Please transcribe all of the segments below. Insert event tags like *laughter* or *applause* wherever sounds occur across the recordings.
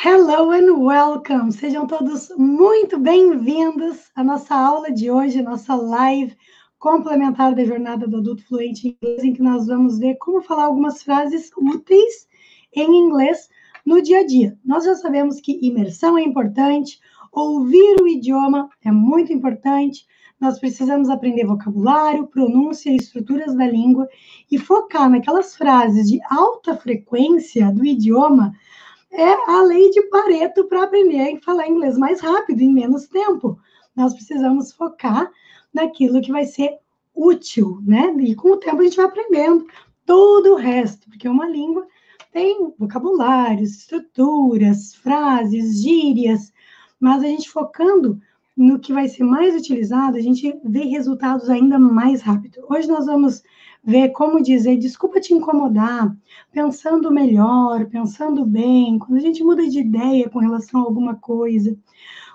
Hello and welcome! Sejam todos muito bem-vindos à nossa aula de hoje, nossa live complementar da jornada do adulto fluente em inglês, em que nós vamos ver como falar algumas frases úteis em inglês no dia a dia. Nós já sabemos que imersão é importante, ouvir o idioma é muito importante, nós precisamos aprender vocabulário, pronúncia e estruturas da língua e focar naquelas frases de alta frequência do idioma é a lei de Pareto para aprender a falar inglês mais rápido, em menos tempo. Nós precisamos focar naquilo que vai ser útil, né? E com o tempo a gente vai aprendendo todo o resto, porque uma língua tem vocabulários, estruturas, frases, gírias, mas a gente focando no que vai ser mais utilizado, a gente vê resultados ainda mais rápido. Hoje nós vamos ver como dizer desculpa te incomodar, pensando melhor, pensando bem, quando a gente muda de ideia com relação a alguma coisa.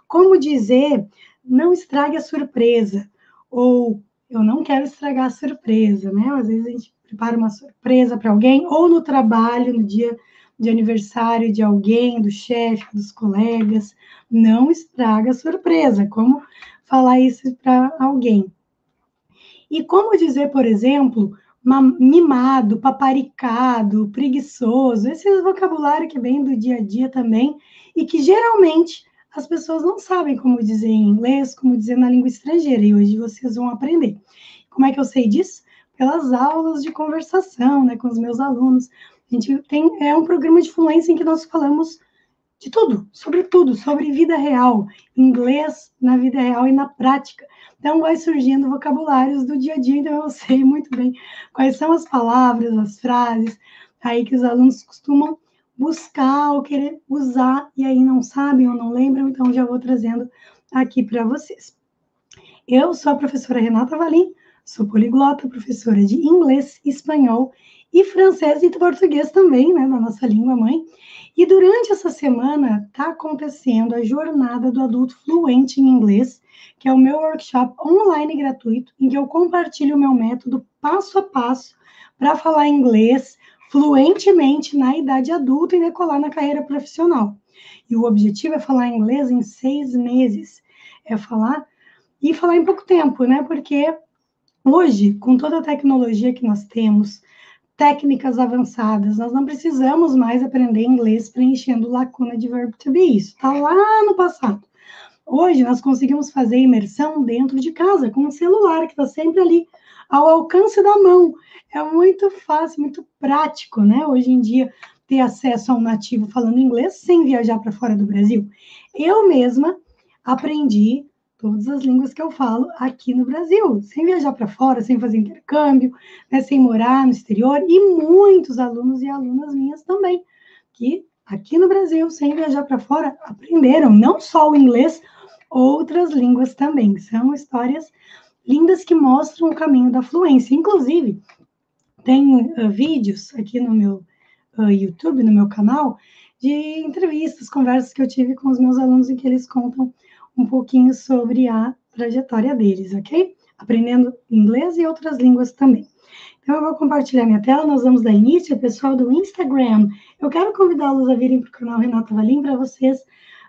Como dizer não estrague a surpresa, ou eu não quero estragar a surpresa, né? Às vezes a gente prepara uma surpresa para alguém, ou no trabalho, no dia de aniversário de alguém, do chefe, dos colegas, não estraga a surpresa. Como falar isso para alguém? E como dizer, por exemplo, mimado, paparicado, preguiçoso, esse vocabulário que vem do dia a dia também, e que geralmente as pessoas não sabem como dizer em inglês, como dizer na língua estrangeira, e hoje vocês vão aprender. Como é que eu sei disso? Pelas aulas de conversação, né, com os meus alunos. A gente tem, é um programa de fluência em que nós falamos de tudo, sobre tudo, sobre vida real, inglês na vida real e na prática. Então, vai surgindo vocabulários do dia a dia, então eu sei muito bem quais são as palavras, as frases aí que os alunos costumam buscar ou querer usar e aí não sabem ou não lembram, então já vou trazendo aqui para vocês. Eu sou a professora Renata Valim, sou poliglota, professora de inglês, espanhol e francês e português também, né, na nossa língua mãe. E durante essa semana está acontecendo a jornada do adulto fluente em inglês, que é o meu workshop online gratuito, em que eu compartilho o meu método passo a passo para falar inglês fluentemente na idade adulta e decolar na carreira profissional. E o objetivo é falar inglês em seis meses. É falar e falar em pouco tempo, né? Porque hoje, com toda a tecnologia que nós temos, técnicas avançadas. Nós não precisamos mais aprender inglês preenchendo lacuna de verbo to be. Isso está lá no passado. Hoje nós conseguimos fazer imersão dentro de casa, com um celular que está sempre ali ao alcance da mão. É muito fácil, muito prático, né? Hoje em dia, ter acesso a um nativo falando inglês sem viajar para fora do Brasil. Eu mesma aprendi todas as línguas que eu falo aqui no Brasil, sem viajar para fora, sem fazer intercâmbio, né, sem morar no exterior, e muitos alunos e alunas minhas também, que aqui no Brasil, sem viajar para fora, aprenderam não só o inglês, outras línguas também. São histórias lindas que mostram o caminho da fluência. Inclusive, tem uh, vídeos aqui no meu uh, YouTube, no meu canal, de entrevistas, conversas que eu tive com os meus alunos em que eles contam um pouquinho sobre a trajetória deles, ok? Aprendendo inglês e outras línguas também. Então, eu vou compartilhar minha tela, nós vamos dar início, pessoal do Instagram. Eu quero convidá-los a virem para o canal Renata Valim para vocês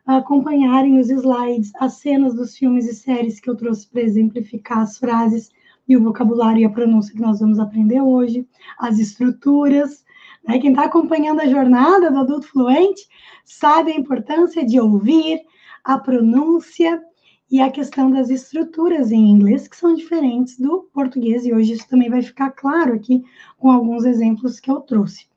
acompanharem os slides, as cenas dos filmes e séries que eu trouxe para exemplificar as frases e o vocabulário e a pronúncia que nós vamos aprender hoje, as estruturas. Né? Quem está acompanhando a jornada do adulto fluente sabe a importância de ouvir, a pronúncia e a questão das estruturas em inglês, que são diferentes do português, e hoje isso também vai ficar claro aqui com alguns exemplos que eu trouxe.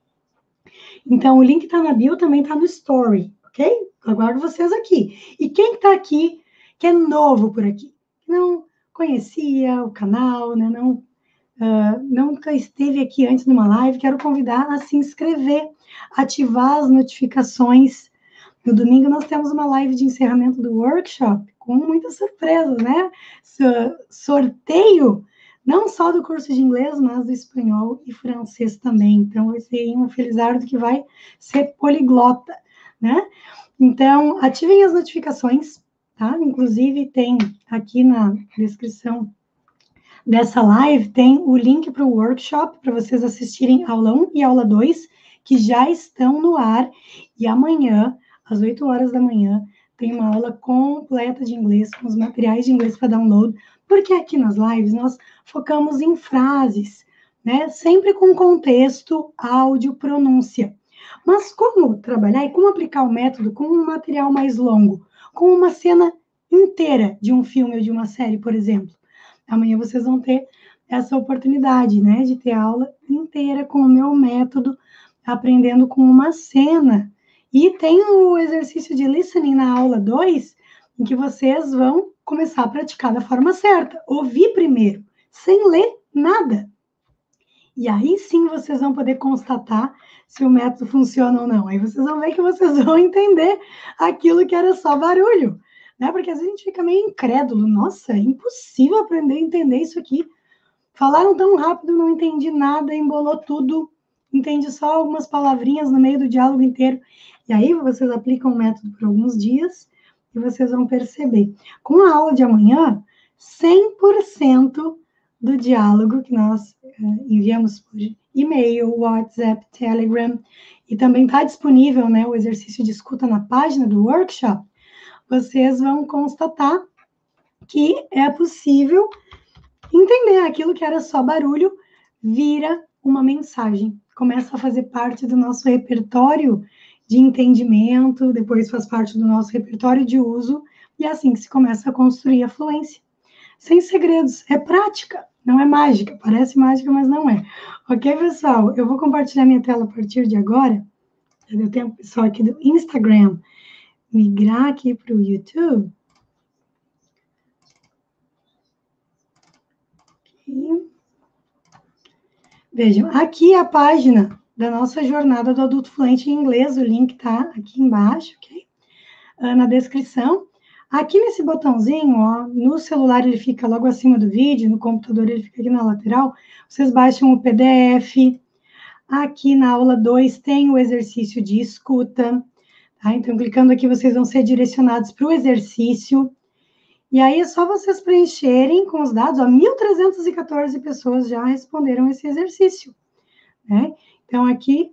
Então, o link está na bio, também está no story, ok? Aguardo vocês aqui. E quem está aqui, que é novo por aqui, não conhecia o canal, né, não, uh, nunca esteve aqui antes numa live, quero convidar a se inscrever, ativar as notificações no domingo nós temos uma live de encerramento do workshop com muitas surpresas, né? Sorteio não só do curso de inglês, mas do espanhol e francês também. Então, vai ser um felizardo que vai ser poliglota, né? Então, ativem as notificações, tá? Inclusive, tem aqui na descrição dessa live, tem o link para o workshop, para vocês assistirem aula 1 e aula 2, que já estão no ar, e amanhã às 8 horas da manhã, tem uma aula completa de inglês, com os materiais de inglês para download, porque aqui nas lives nós focamos em frases, né? Sempre com contexto, áudio, pronúncia. Mas como trabalhar e como aplicar o método com um material mais longo, com uma cena inteira de um filme ou de uma série, por exemplo? Amanhã vocês vão ter essa oportunidade, né, de ter aula inteira com o meu método, aprendendo com uma cena. E tem o exercício de listening na aula 2, em que vocês vão começar a praticar da forma certa, ouvir primeiro, sem ler nada. E aí sim vocês vão poder constatar se o método funciona ou não. Aí vocês vão ver que vocês *laughs* vão entender aquilo que era só barulho, né? Porque às vezes a gente fica meio incrédulo. Nossa, é impossível aprender a entender isso aqui. Falaram tão rápido, não entendi nada, embolou tudo, entendi só algumas palavrinhas no meio do diálogo inteiro. E aí vocês aplicam o método por alguns dias e vocês vão perceber. Com a aula de amanhã, 100% do diálogo que nós uh, enviamos por e-mail, WhatsApp, Telegram, e também está disponível né, o exercício de escuta na página do workshop, vocês vão constatar que é possível entender aquilo que era só barulho, vira uma mensagem, começa a fazer parte do nosso repertório de entendimento, depois faz parte do nosso repertório de uso, e é assim que se começa a construir a fluência sem segredos. É prática, não é mágica. Parece mágica, mas não é. Ok, pessoal? Eu vou compartilhar minha tela a partir de agora. Já deu tempo, pessoal, aqui do Instagram migrar aqui para o YouTube. Vejam, aqui é a página da nossa jornada do adulto fluente em inglês. O link está aqui embaixo, ok? Ah, na descrição. Aqui nesse botãozinho, ó, no celular ele fica logo acima do vídeo, no computador ele fica aqui na lateral. Vocês baixam o PDF. Aqui na aula 2 tem o exercício de escuta. Tá? Então, clicando aqui, vocês vão ser direcionados para o exercício. E aí é só vocês preencherem com os dados. Ó, 1.314 pessoas já responderam esse exercício. Né? Então, aqui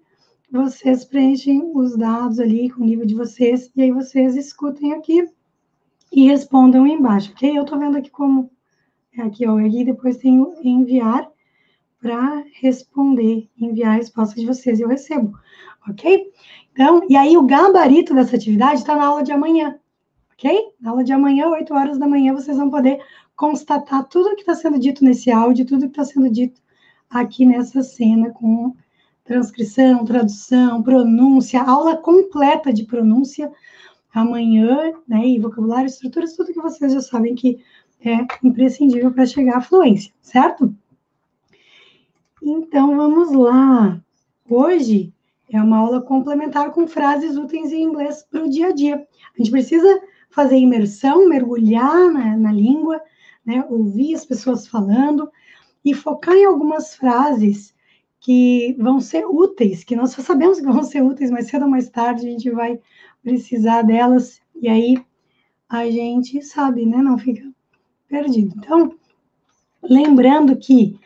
vocês preenchem os dados ali com o nível de vocês, e aí vocês escutem aqui e respondam embaixo, ok? Eu estou vendo aqui como é aqui, ó, aqui depois tem o enviar para responder, enviar a resposta de vocês, eu recebo, ok? Então, e aí o gabarito dessa atividade está na aula de amanhã, ok? Na aula de amanhã, 8 horas da manhã, vocês vão poder constatar tudo que está sendo dito nesse áudio, tudo que está sendo dito aqui nessa cena com transcrição, tradução, pronúncia, aula completa de pronúncia, amanhã, né, e vocabulário, estruturas, tudo que vocês já sabem que é imprescindível para chegar à fluência, certo? Então, vamos lá. Hoje é uma aula complementar com frases úteis em inglês para o dia a dia. A gente precisa fazer imersão, mergulhar na, na língua, né, ouvir as pessoas falando e focar em algumas frases que vão ser úteis, que nós só sabemos que vão ser úteis, mas cedo ou mais tarde a gente vai precisar delas, e aí a gente sabe, né? Não fica perdido. Então, lembrando que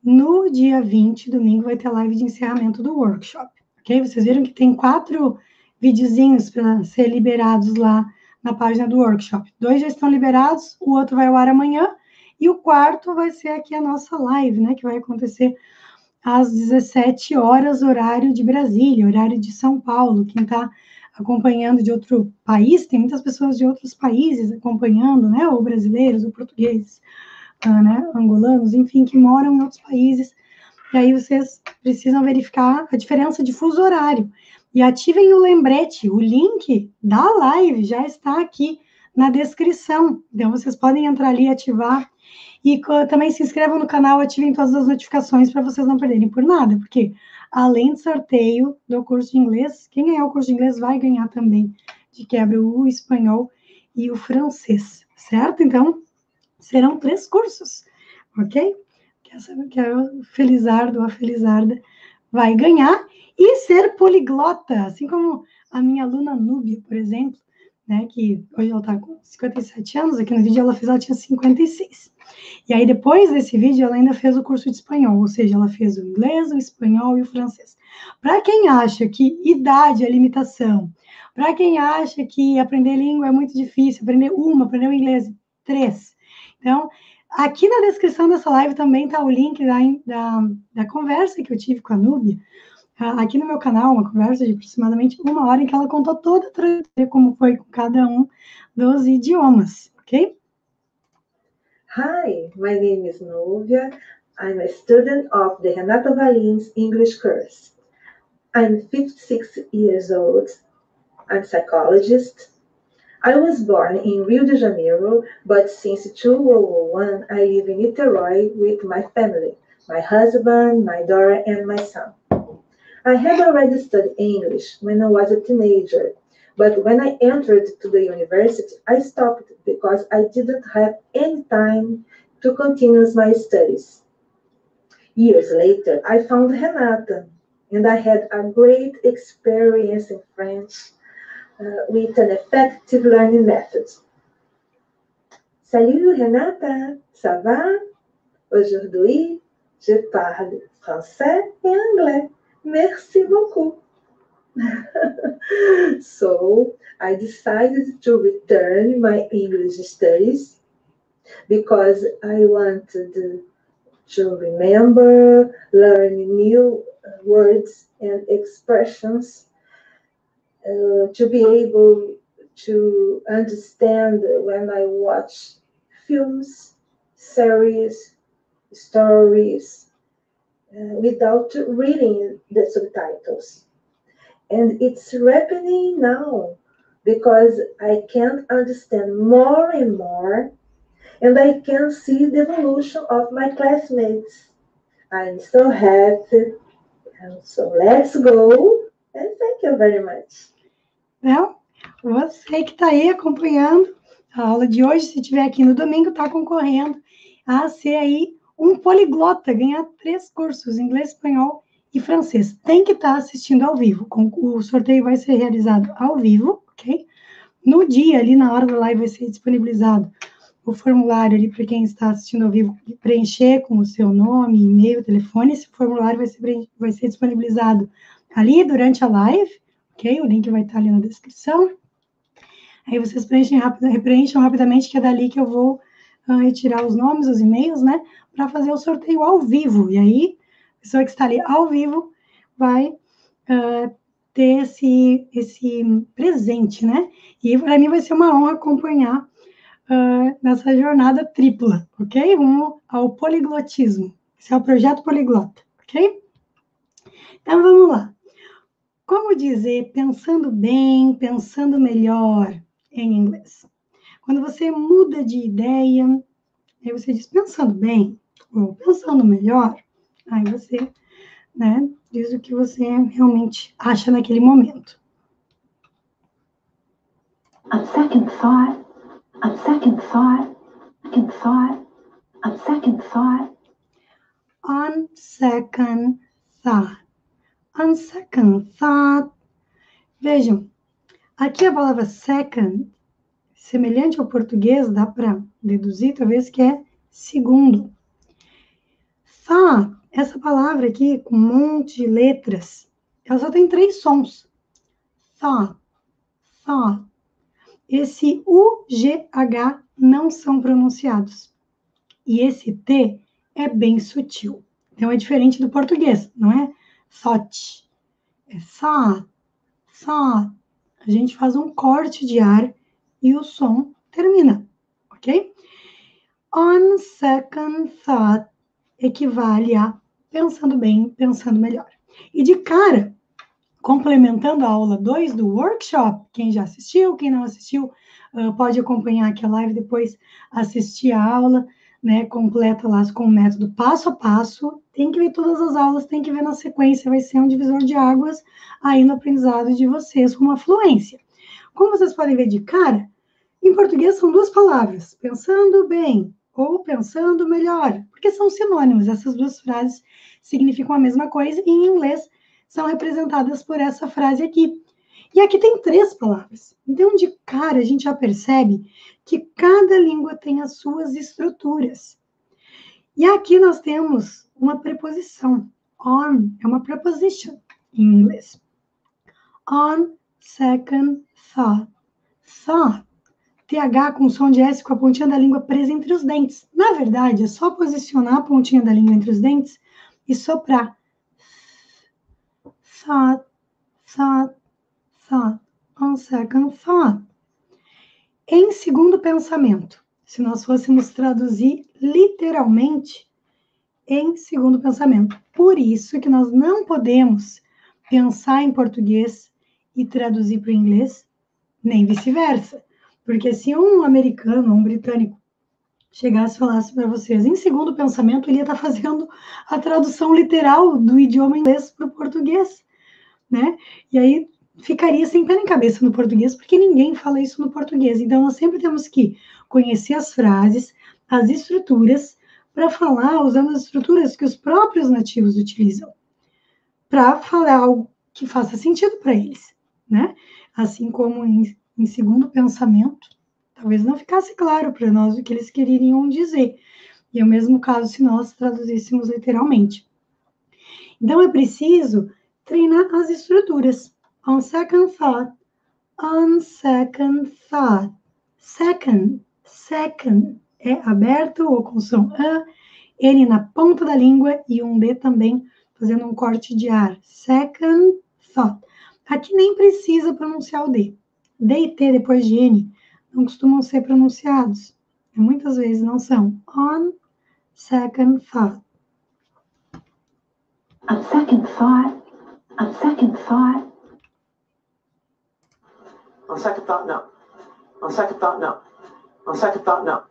no dia 20, domingo, vai ter live de encerramento do workshop, ok? Vocês viram que tem quatro videozinhos para ser liberados lá na página do workshop. Dois já estão liberados, o outro vai ao ar amanhã, e o quarto vai ser aqui a nossa live, né? Que vai acontecer às 17 horas, horário de Brasília, horário de São Paulo. Quem está acompanhando de outro país, tem muitas pessoas de outros países acompanhando, né, ou brasileiros, ou portugueses, uh, né, angolanos, enfim, que moram em outros países, e aí vocês precisam verificar a diferença de fuso horário, e ativem o lembrete, o link da live já está aqui na descrição, então vocês podem entrar ali e ativar, e também se inscrevam no canal, ativem todas as notificações para vocês não perderem por nada, porque além do sorteio do curso de inglês, quem ganhar o curso de inglês vai ganhar também de quebra o espanhol e o francês, certo? Então, serão três cursos, ok? Que a Felizardo, a Felizarda vai ganhar e ser poliglota, assim como a minha aluna Núbia, por exemplo, né? Que hoje ela está com 57 anos, aqui no vídeo ela fez, ela tinha 56. E aí, depois desse vídeo, ela ainda fez o curso de espanhol, ou seja, ela fez o inglês, o espanhol e o francês. Para quem acha que idade é limitação, para quem acha que aprender língua é muito difícil, aprender uma, aprender o inglês, três. Então, aqui na descrição dessa live também está o link da, da, da, conversa que eu tive com a Núbia, aqui no meu canal, uma conversa de aproximadamente uma hora em que ela contou toda a trajetória, como foi com cada um dos idiomas, ok? Hi, my name is Novia. I'm a student of the Renata Valins English course. I'm 56 years old. I'm psychologist. I was born in Rio de Janeiro, but since 2001, I live in Niterói with my family, my husband, my daughter, and my son. I had already studied English when I was a teenager but when I entered to the university, I stopped because I didn't have any time to continue my studies. Years later, I found Renata, and I had a great experience in French uh, with an effective learning method. Salut Renata, ça va? Aujourd'hui, je parle français et anglais. Merci beaucoup. *laughs* so I decided to return my English studies because I wanted to remember, learn new words and expressions, uh, to be able to understand when I watch films, series, stories, uh, Uh, without reading the subtitles. And it's happening now because I can understand more and more, and I can see the evolution of my classmates. I'm so happy. So let's go, and thank you very much. Well, você que está aí acompanhando a aula de hoje, se estiver aqui no domingo, está concorrendo a ser aí um poliglota, ganhar três cursos, inglês, espanhol e francês. Tem que estar tá assistindo ao vivo. O sorteio vai ser realizado ao vivo, ok? No dia, ali na hora da live, vai ser disponibilizado o formulário ali para quem está assistindo ao vivo preencher com o seu nome, e-mail, telefone. Esse formulário vai ser, vai ser disponibilizado ali durante a live, ok? O link vai estar ali na descrição. Aí vocês preenchem, rapid, preenchem rapidamente, que é dali que eu vou retirar os nomes, os e-mails, né? Para fazer o sorteio ao vivo. E aí, pessoa que está ali ao vivo vai uh, ter esse, esse presente, né? E para mim vai ser uma honra acompanhar uh, nessa jornada tripla, ok? Rumo ao poliglotismo. Esse é o projeto poliglota, ok? Então vamos lá. Como dizer pensando bem, pensando melhor em inglês? Quando você muda de ideia, aí você diz pensando bem ou pensando melhor, Aí você, né, diz o que você realmente acha naquele momento. On second thought, on second thought, second thought, on second thought. On second thought. On second thought. Vejam, aqui a palavra second, semelhante ao português, dá para deduzir talvez que é segundo. Thought essa palavra aqui, com um monte de letras, ela só tem três sons. Thought, thought. Esse U, G, H não são pronunciados. E esse T é bem sutil. Então, é diferente do português, não é thought. É thought, thought. A gente faz um corte de ar e o som termina, ok? On second thought equivale a pensando bem, pensando melhor. E de cara, complementando a aula 2 do workshop, quem já assistiu, quem não assistiu, uh, pode acompanhar aqui a live depois, assistir a aula, né, completa lá com o método passo a passo, tem que ver todas as aulas, tem que ver na sequência, vai ser um divisor de águas aí no aprendizado de vocês com uma fluência. Como vocês podem ver de cara, em português são duas palavras, pensando bem, ou pensando melhor, porque são sinônimos, essas duas frases significam a mesma coisa e em inglês são representadas por essa frase aqui. E aqui tem três palavras. Então, de cara, a gente já percebe que cada língua tem as suas estruturas. E aqui nós temos uma preposição. On é uma preposition em inglês. On second thought. Thought. TH com som de S com a pontinha da língua presa entre os dentes. Na verdade, é só posicionar a pontinha da língua entre os dentes e soprar. Thought, thought, thought. On second thought. Em segundo pensamento, se nós fôssemos traduzir literalmente, em segundo pensamento. Por isso que nós não podemos pensar em português e traduzir para o inglês, nem vice-versa. Porque se um americano, um britânico, chegasse e falasse para vocês, em segundo pensamento, ele ia estar fazendo a tradução literal do idioma inglês para o português, né? E aí ficaria sem pé nem cabeça no português, porque ninguém fala isso no português. Então, nós sempre temos que conhecer as frases, as estruturas, para falar usando as estruturas que os próprios nativos utilizam, para falar algo que faça sentido para eles, né? Assim como em, em segundo pensamento, talvez não ficasse claro para nós o que eles queriam dizer. E é o mesmo caso se nós traduzíssemos literalmente. Então, é preciso treinar as estruturas. On second thought, on second thought. Second, second é aberto ou com som A, N na ponta da língua e um D também, fazendo um corte de ar. Second thought. Aqui nem precisa pronunciar o D. D e T depois de N não costumam ser pronunciados. Muitas vezes não são. On second thought. On second thought. On second thought. On second thought, no. On second thought, no. On second thought, no.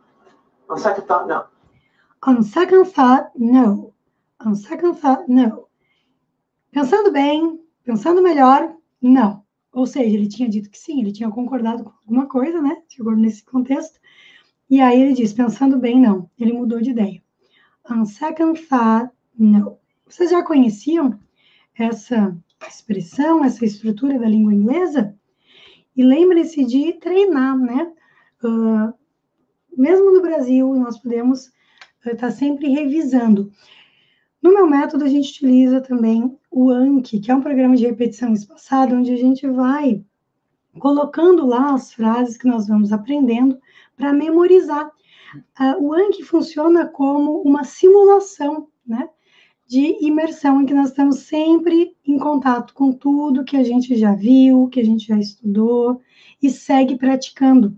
On second thought, no. On second thought, no. On second thought, no. Pensando bem, pensando melhor, não. Ou seja, ele tinha dito que sim, ele tinha concordado com alguma coisa, né? Chegou nesse contexto. E aí ele diz, pensando bem, não. Ele mudou de ideia. On second thought, no. Vocês já conheciam essa expressão, essa estrutura da língua inglesa? E lembre-se de treinar, né? Uh, mesmo no Brasil, nós podemos estar tá sempre revisando. No meu método, a gente utiliza também o Anki, que é um programa de repetição espaçada, onde a gente vai colocando lá as frases que nós vamos aprendendo para memorizar. Uh, o Anki funciona como uma simulação, né? De imersão, em que nós estamos sempre em contato com tudo que a gente já viu, que a gente já estudou e segue praticando.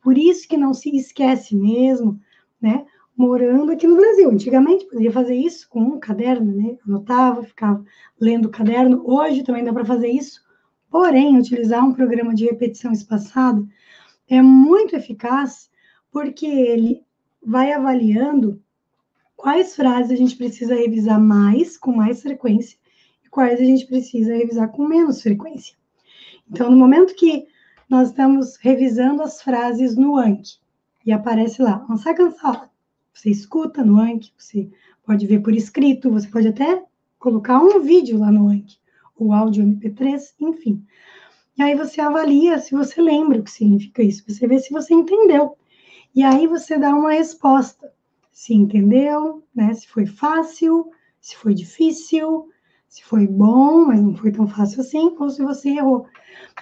Por isso que não se esquece mesmo, né? Morando aqui no Brasil. Antigamente podia fazer isso com um caderno, né? Anotava, ficava lendo o caderno. Hoje também dá para fazer isso. Porém, utilizar um programa de repetição espaçada é muito eficaz porque ele vai avaliando quais frases a gente precisa revisar mais, com mais frequência, e quais a gente precisa revisar com menos frequência. Então, no momento que nós estamos revisando as frases no Anki. E aparece lá, on second thought. Você escuta no Anki, você pode ver por escrito, você pode até colocar um vídeo lá no Anki, o áudio MP3, enfim. E aí você avalia se você lembra o que significa isso, você vê se você entendeu. E aí você dá uma resposta. Se entendeu, né? Se foi fácil, se foi difícil, se foi bom, mas não foi tão fácil assim, ou se você errou.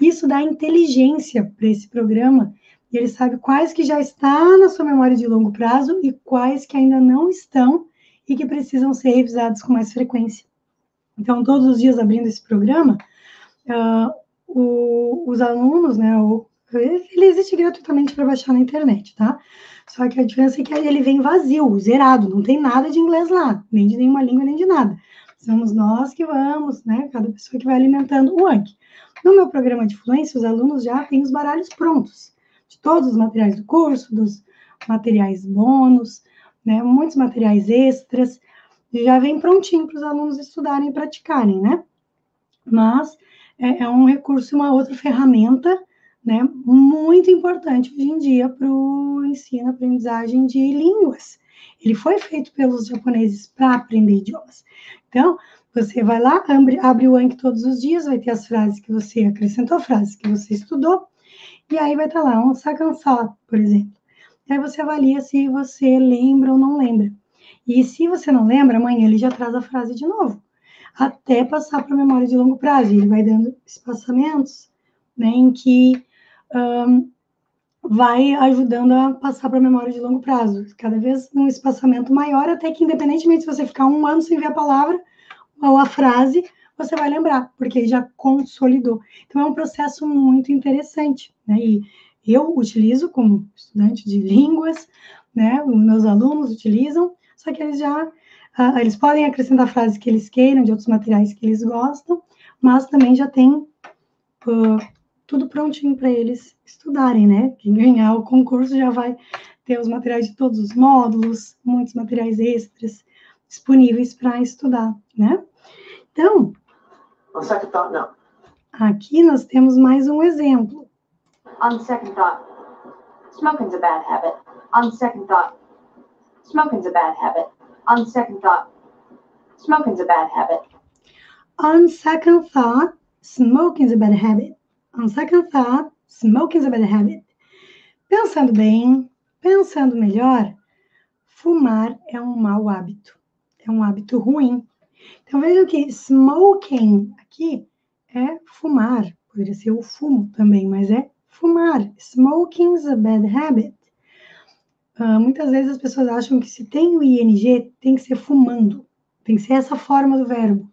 Isso dá inteligência para esse programa, e ele sabe quais que já está na sua memória de longo prazo e quais que ainda não estão e que precisam ser revisados com mais frequência. Então, todos os dias abrindo esse programa, uh, o, os alunos, né, o, ele existe gratuitamente para baixar na internet, tá? Só que a diferença é que ele vem vazio, zerado, não tem nada de inglês lá, nem de nenhuma língua, nem de nada. Somos nós que vamos, né? Cada pessoa que vai alimentando o Anki. No meu programa de fluência, os alunos já têm os baralhos prontos, todos os materiais do curso, dos materiais bônus, né? Muitos materiais extras, já vem prontinho para os alunos estudarem e praticarem, né? Mas é, é um recurso, uma outra ferramenta, né? Muito importante hoje em dia para o ensino, aprendizagem de línguas. Ele foi feito pelos japoneses para aprender idiomas. Então, Você vai lá, abre, abre o Anki todos os dias, vai ter as frases que você acrescentou, frases que você estudou, e aí vai estar lá um thought, por exemplo. E aí você avalia se você lembra ou não lembra. E se você não lembra, amanhã ele já traz a frase de novo, até passar para a memória de longo prazo. Ele vai dando espaçamentos né, em que um, vai ajudando a passar para a memória de longo prazo, cada vez um espaçamento maior, até que, independentemente se você ficar um ano sem ver a palavra ou a frase, você vai lembrar, porque já consolidou. Então, é um processo muito interessante, né? E eu utilizo como estudante de línguas, né? Os meus alunos utilizam, só que eles já uh, eles podem acrescentar frases que eles queiram, de outros materiais que eles gostam, mas também já tem uh, tudo prontinho para eles estudarem, né? Quem ganhar o concurso já vai ter os materiais de todos os módulos, muitos materiais extras disponíveis para estudar, né? Então, On second thought, no. aqui nós temos mais um exemplo. On second thought, smoking's a bad habit. On second thought, smoking's a bad habit. On second thought, smoking's a bad habit. On second thought, smoking is a bad habit. On second thought, smoking is a bad habit. Pensando bem, pensando melhor, fumar é um mau hábito. É um hábito ruim. Então vejam que smoking aqui é fumar. Poderia ser o fumo também, mas é fumar. Smoking is a bad habit. Uh, muitas vezes as pessoas acham que se tem o ing, tem que ser fumando. Tem que ser essa forma do verbo.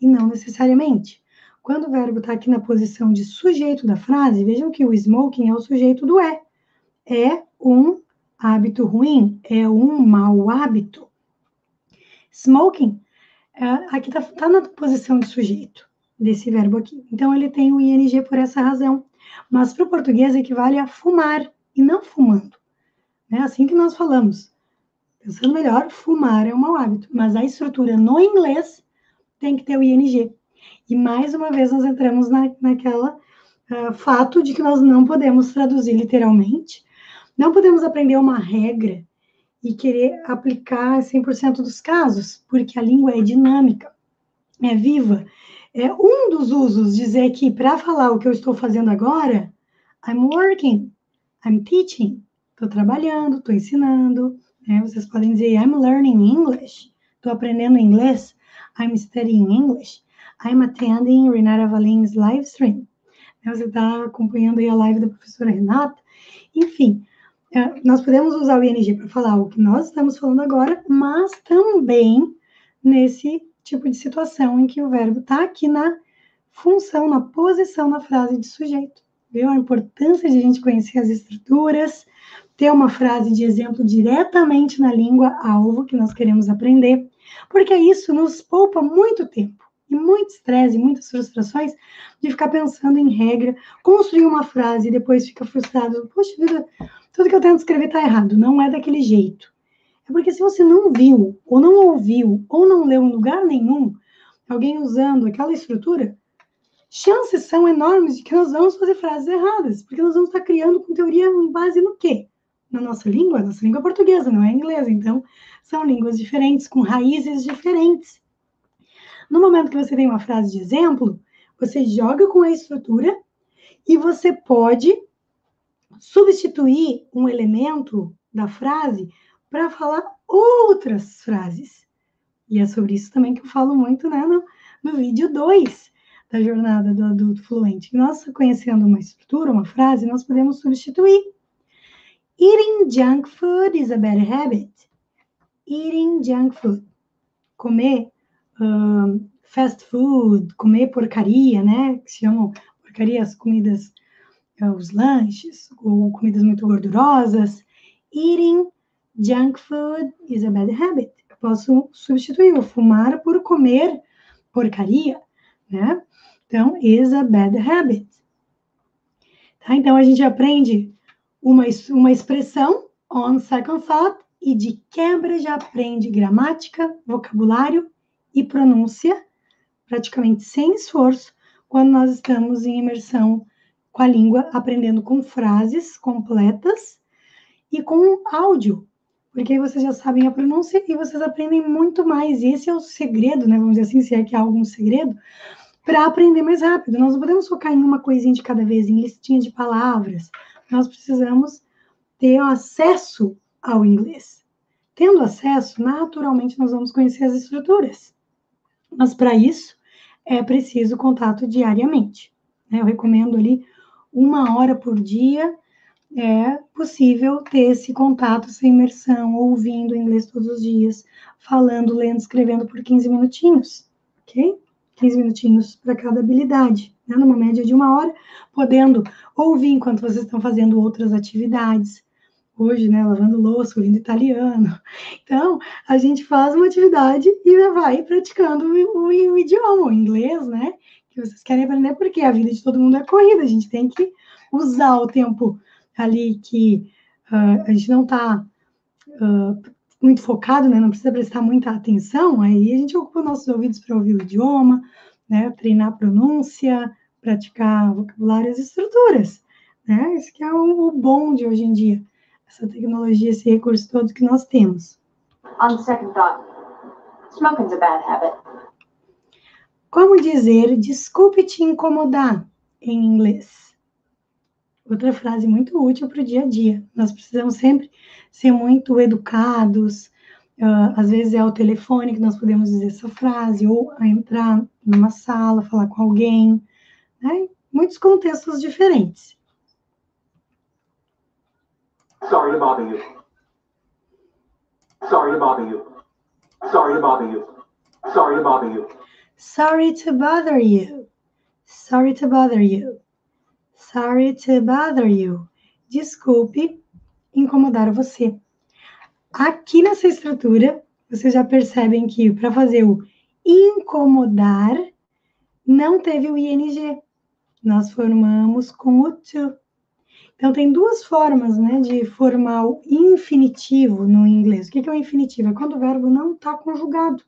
E não necessariamente. Quando o verbo está aqui na posição de sujeito da frase, vejam que o smoking é o sujeito do é. É um hábito ruim, é um mau hábito. Smoking, aqui está tá na posição de sujeito desse verbo aqui. Então, ele tem o ing por essa razão. Mas para o português equivale a fumar e não fumando. É assim que nós falamos. Pensando melhor, fumar é um mau hábito. Mas a estrutura no inglês tem que ter o ing. E mais uma vez nós entramos na, naquela uh, fato de que nós não podemos traduzir literalmente, não podemos aprender uma regra e querer aplicar 100% dos casos, porque a língua é dinâmica, é viva. É um dos usos dizer que para falar o que eu estou fazendo agora, I'm working, I'm teaching, estou trabalhando, estou ensinando. Né? Vocês podem dizer I'm learning English, estou aprendendo inglês, I'm studying English. I'm attending Renata Valin's live stream. Né, você está acompanhando aí a live da professora Renata. Enfim, nós podemos usar o ING para falar o que nós estamos falando agora, mas também nesse tipo de situação em que o verbo está aqui na função, na posição na frase de sujeito. Viu a importância de a gente conhecer as estruturas, ter uma frase de exemplo diretamente na língua alvo que nós queremos aprender, porque isso nos poupa muito tempo e muito estresse, muitas frustrações de ficar pensando em regra, construir uma frase e depois fica frustrado. Poxa vida, tudo que eu tento escrever está errado, não é daquele jeito. É porque se você não viu, ou não ouviu, ou não leu em lugar nenhum alguém usando aquela estrutura, chances são enormes de que nós vamos fazer frases erradas, porque nós vamos estar criando com teoria em base no quê? Na nossa língua, nossa língua portuguesa, não é inglesa, então são línguas diferentes, com raízes diferentes. No momento que você tem uma frase de exemplo, você joga com a estrutura e você pode substituir um elemento da frase para falar outras frases. E é sobre isso também que eu falo muito né, no, no vídeo 2 da jornada do adulto fluente. Nós, conhecendo uma estrutura, uma frase, nós podemos substituir. Eating junk food is a bad habit. Eating junk food. Comer fast food, comer porcaria, né? Que se chamam porcaria as comidas, os lanches, ou comidas muito gordurosas. Eating junk food is a bad habit. Eu posso substituir o fumar por comer porcaria, né? Então, is a bad habit. Tá? Então, a gente aprende uma, uma expressão, on second thought, e de quebra já aprende gramática, vocabulário e pronúncia, praticamente sem esforço, quando nós estamos em imersão com a língua, aprendendo com frases completas e com áudio, porque aí vocês já sabem a pronúncia e vocês aprendem muito mais. E esse é o segredo, né? Vamos dizer assim, se é que há algum segredo, para aprender mais rápido. Nós não podemos focar em uma coisinha de cada vez, em listinha de palavras. Nós precisamos ter acesso ao inglês. Tendo acesso, naturalmente nós vamos conhecer as estruturas. Mas para isso é preciso contato diariamente. Né? Eu recomendo ali uma hora por dia é possível ter esse contato, essa imersão, ouvindo inglês todos os dias, falando, lendo, escrevendo por 15 minutinhos, ok? 15 minutinhos para cada habilidade, né? numa média de uma hora, podendo ouvir enquanto vocês estão fazendo outras atividades. Hoje, né, lavando louça, ouvindo italiano. Então, a gente faz uma atividade e vai praticando o, o, o idioma, o inglês, né? Que vocês querem aprender, porque a vida de todo mundo é corrida, a gente tem que usar o tempo ali que uh, a gente não está uh, ah, muito focado, né? Não precisa prestar muita atenção, aí a gente ocupa nossos ouvidos para ouvir o idioma, né? Treinar a pronúncia, praticar vocabulários e estruturas, né? Isso que é o, o bom de hoje em dia, essa tecnologia, esse recurso todo que nós temos. On second thought, smoking's a bad habit. Como dizer desculpe te incomodar em inglês? outra frase muito útil para o dia a dia. Nós precisamos sempre ser muito educados. Uh, às vezes é ao telefone que nós podemos dizer essa frase, ou a entrar numa sala, falar com alguém, né? Muitos contextos diferentes. Sorry to bother you. Sorry to bother you. Sorry to bother you. Sorry to bother you. Sorry to bother you. Sorry to bother you. Sorry to bother you. Desculpe incomodar você. Aqui nessa estrutura, vocês já percebem que para fazer o incomodar, não teve o ing. Nós formamos com o to. Então, tem duas formas né, de formar o infinitivo no inglês. O que é o infinitivo? É quando o verbo não está conjugado.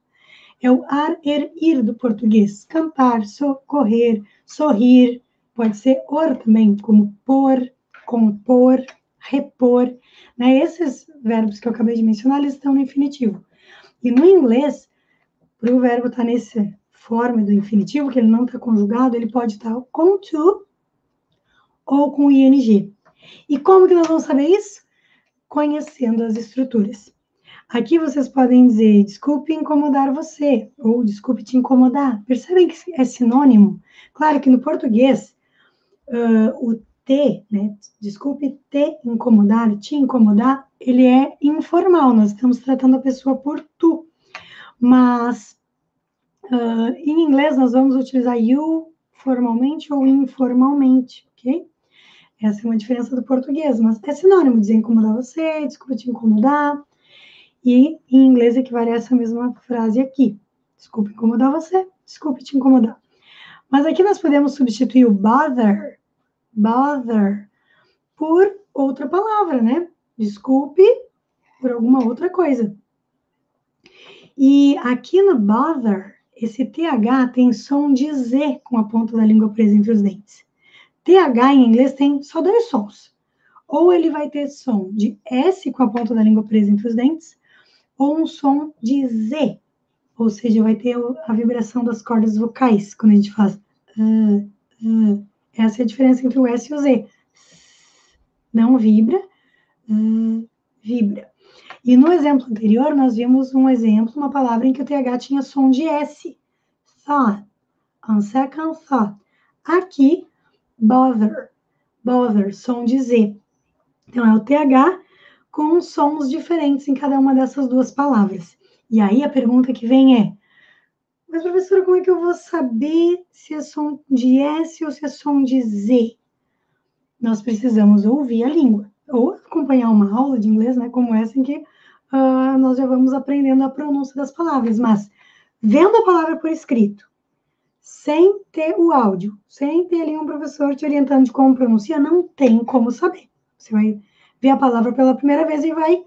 É o ar, er, ir do português. Cantar, socorrer, sorrir, pode ser or também, como pôr, compor, repor. Né? Esses verbos que eu acabei de mencionar, eles estão no infinitivo. E no inglês, para o verbo estar tá nessa forma do infinitivo, que ele não está conjugado, ele pode estar tá com to ou com ing. E como que nós vamos saber isso? Conhecendo as estruturas. Aqui vocês podem dizer desculpe incomodar você ou desculpe te incomodar. Percebem que é sinônimo? Claro que no português uh, o te, né? Desculpe te incomodar, te incomodar, ele é informal, nós estamos tratando a pessoa por tu. Mas uh, em inglês nós vamos utilizar you formalmente ou informalmente, ok? Essa é uma diferença do português, mas é sinônimo de incomodar você, desculpa te incomodar. E em inglês equivale a essa mesma frase aqui. Desculpe incomodar você, desculpe te incomodar. Mas aqui nós podemos substituir o bother bother por outra palavra, né? Desculpe por alguma outra coisa. E aqui no bother, esse TH tem som de Z com a ponta da língua presa entre os dentes. TH em inglês tem só dois sons. Ou ele vai ter som de S com a ponta da língua presa entre os dentes, ou um som de Z, ou seja, vai ter a vibração das cordas vocais, quando a gente faz uh, uh, essa é a diferença entre o S e o Z. Não vibra, uh, vibra. E no exemplo anterior, nós vimos um exemplo, uma palavra em que o TH tinha som de S. Thought. On second thought. Aqui, bother. Bother, som de Z. Então, é o TH com sons diferentes em cada uma dessas duas palavras. E aí, a pergunta que vem é: mas, professora, como é que eu vou saber se é som de S ou se é som de Z? Nós precisamos ouvir a língua, ou acompanhar uma aula de inglês, né, como essa, em que uh, nós já vamos aprendendo a pronúncia das palavras. Mas, vendo a palavra por escrito, sem ter o áudio, sem ter ali um professor te orientando de como pronunciar, não tem como saber. Você vai ver a palavra pela primeira vez e vai,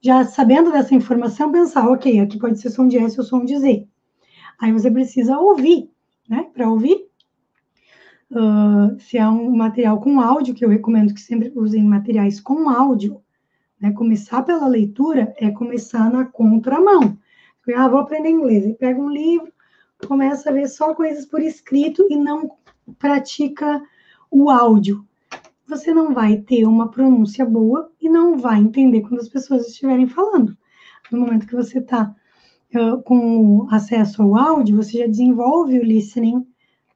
já sabendo dessa informação, pensar, ok, aqui pode ser som de S ou som de Z. Aí você precisa ouvir, né? Para ouvir, uh, se é um material com áudio, que eu recomendo que sempre usem materiais com áudio, Né? Começar pela leitura é começar na contramão. Ah, vou aprender inglês. E pega um livro, começa a ver só coisas por escrito e não pratica o áudio. Você não vai ter uma pronúncia boa e não vai entender quando as pessoas estiverem falando. No momento que você está uh, com acesso ao áudio, você já desenvolve o listening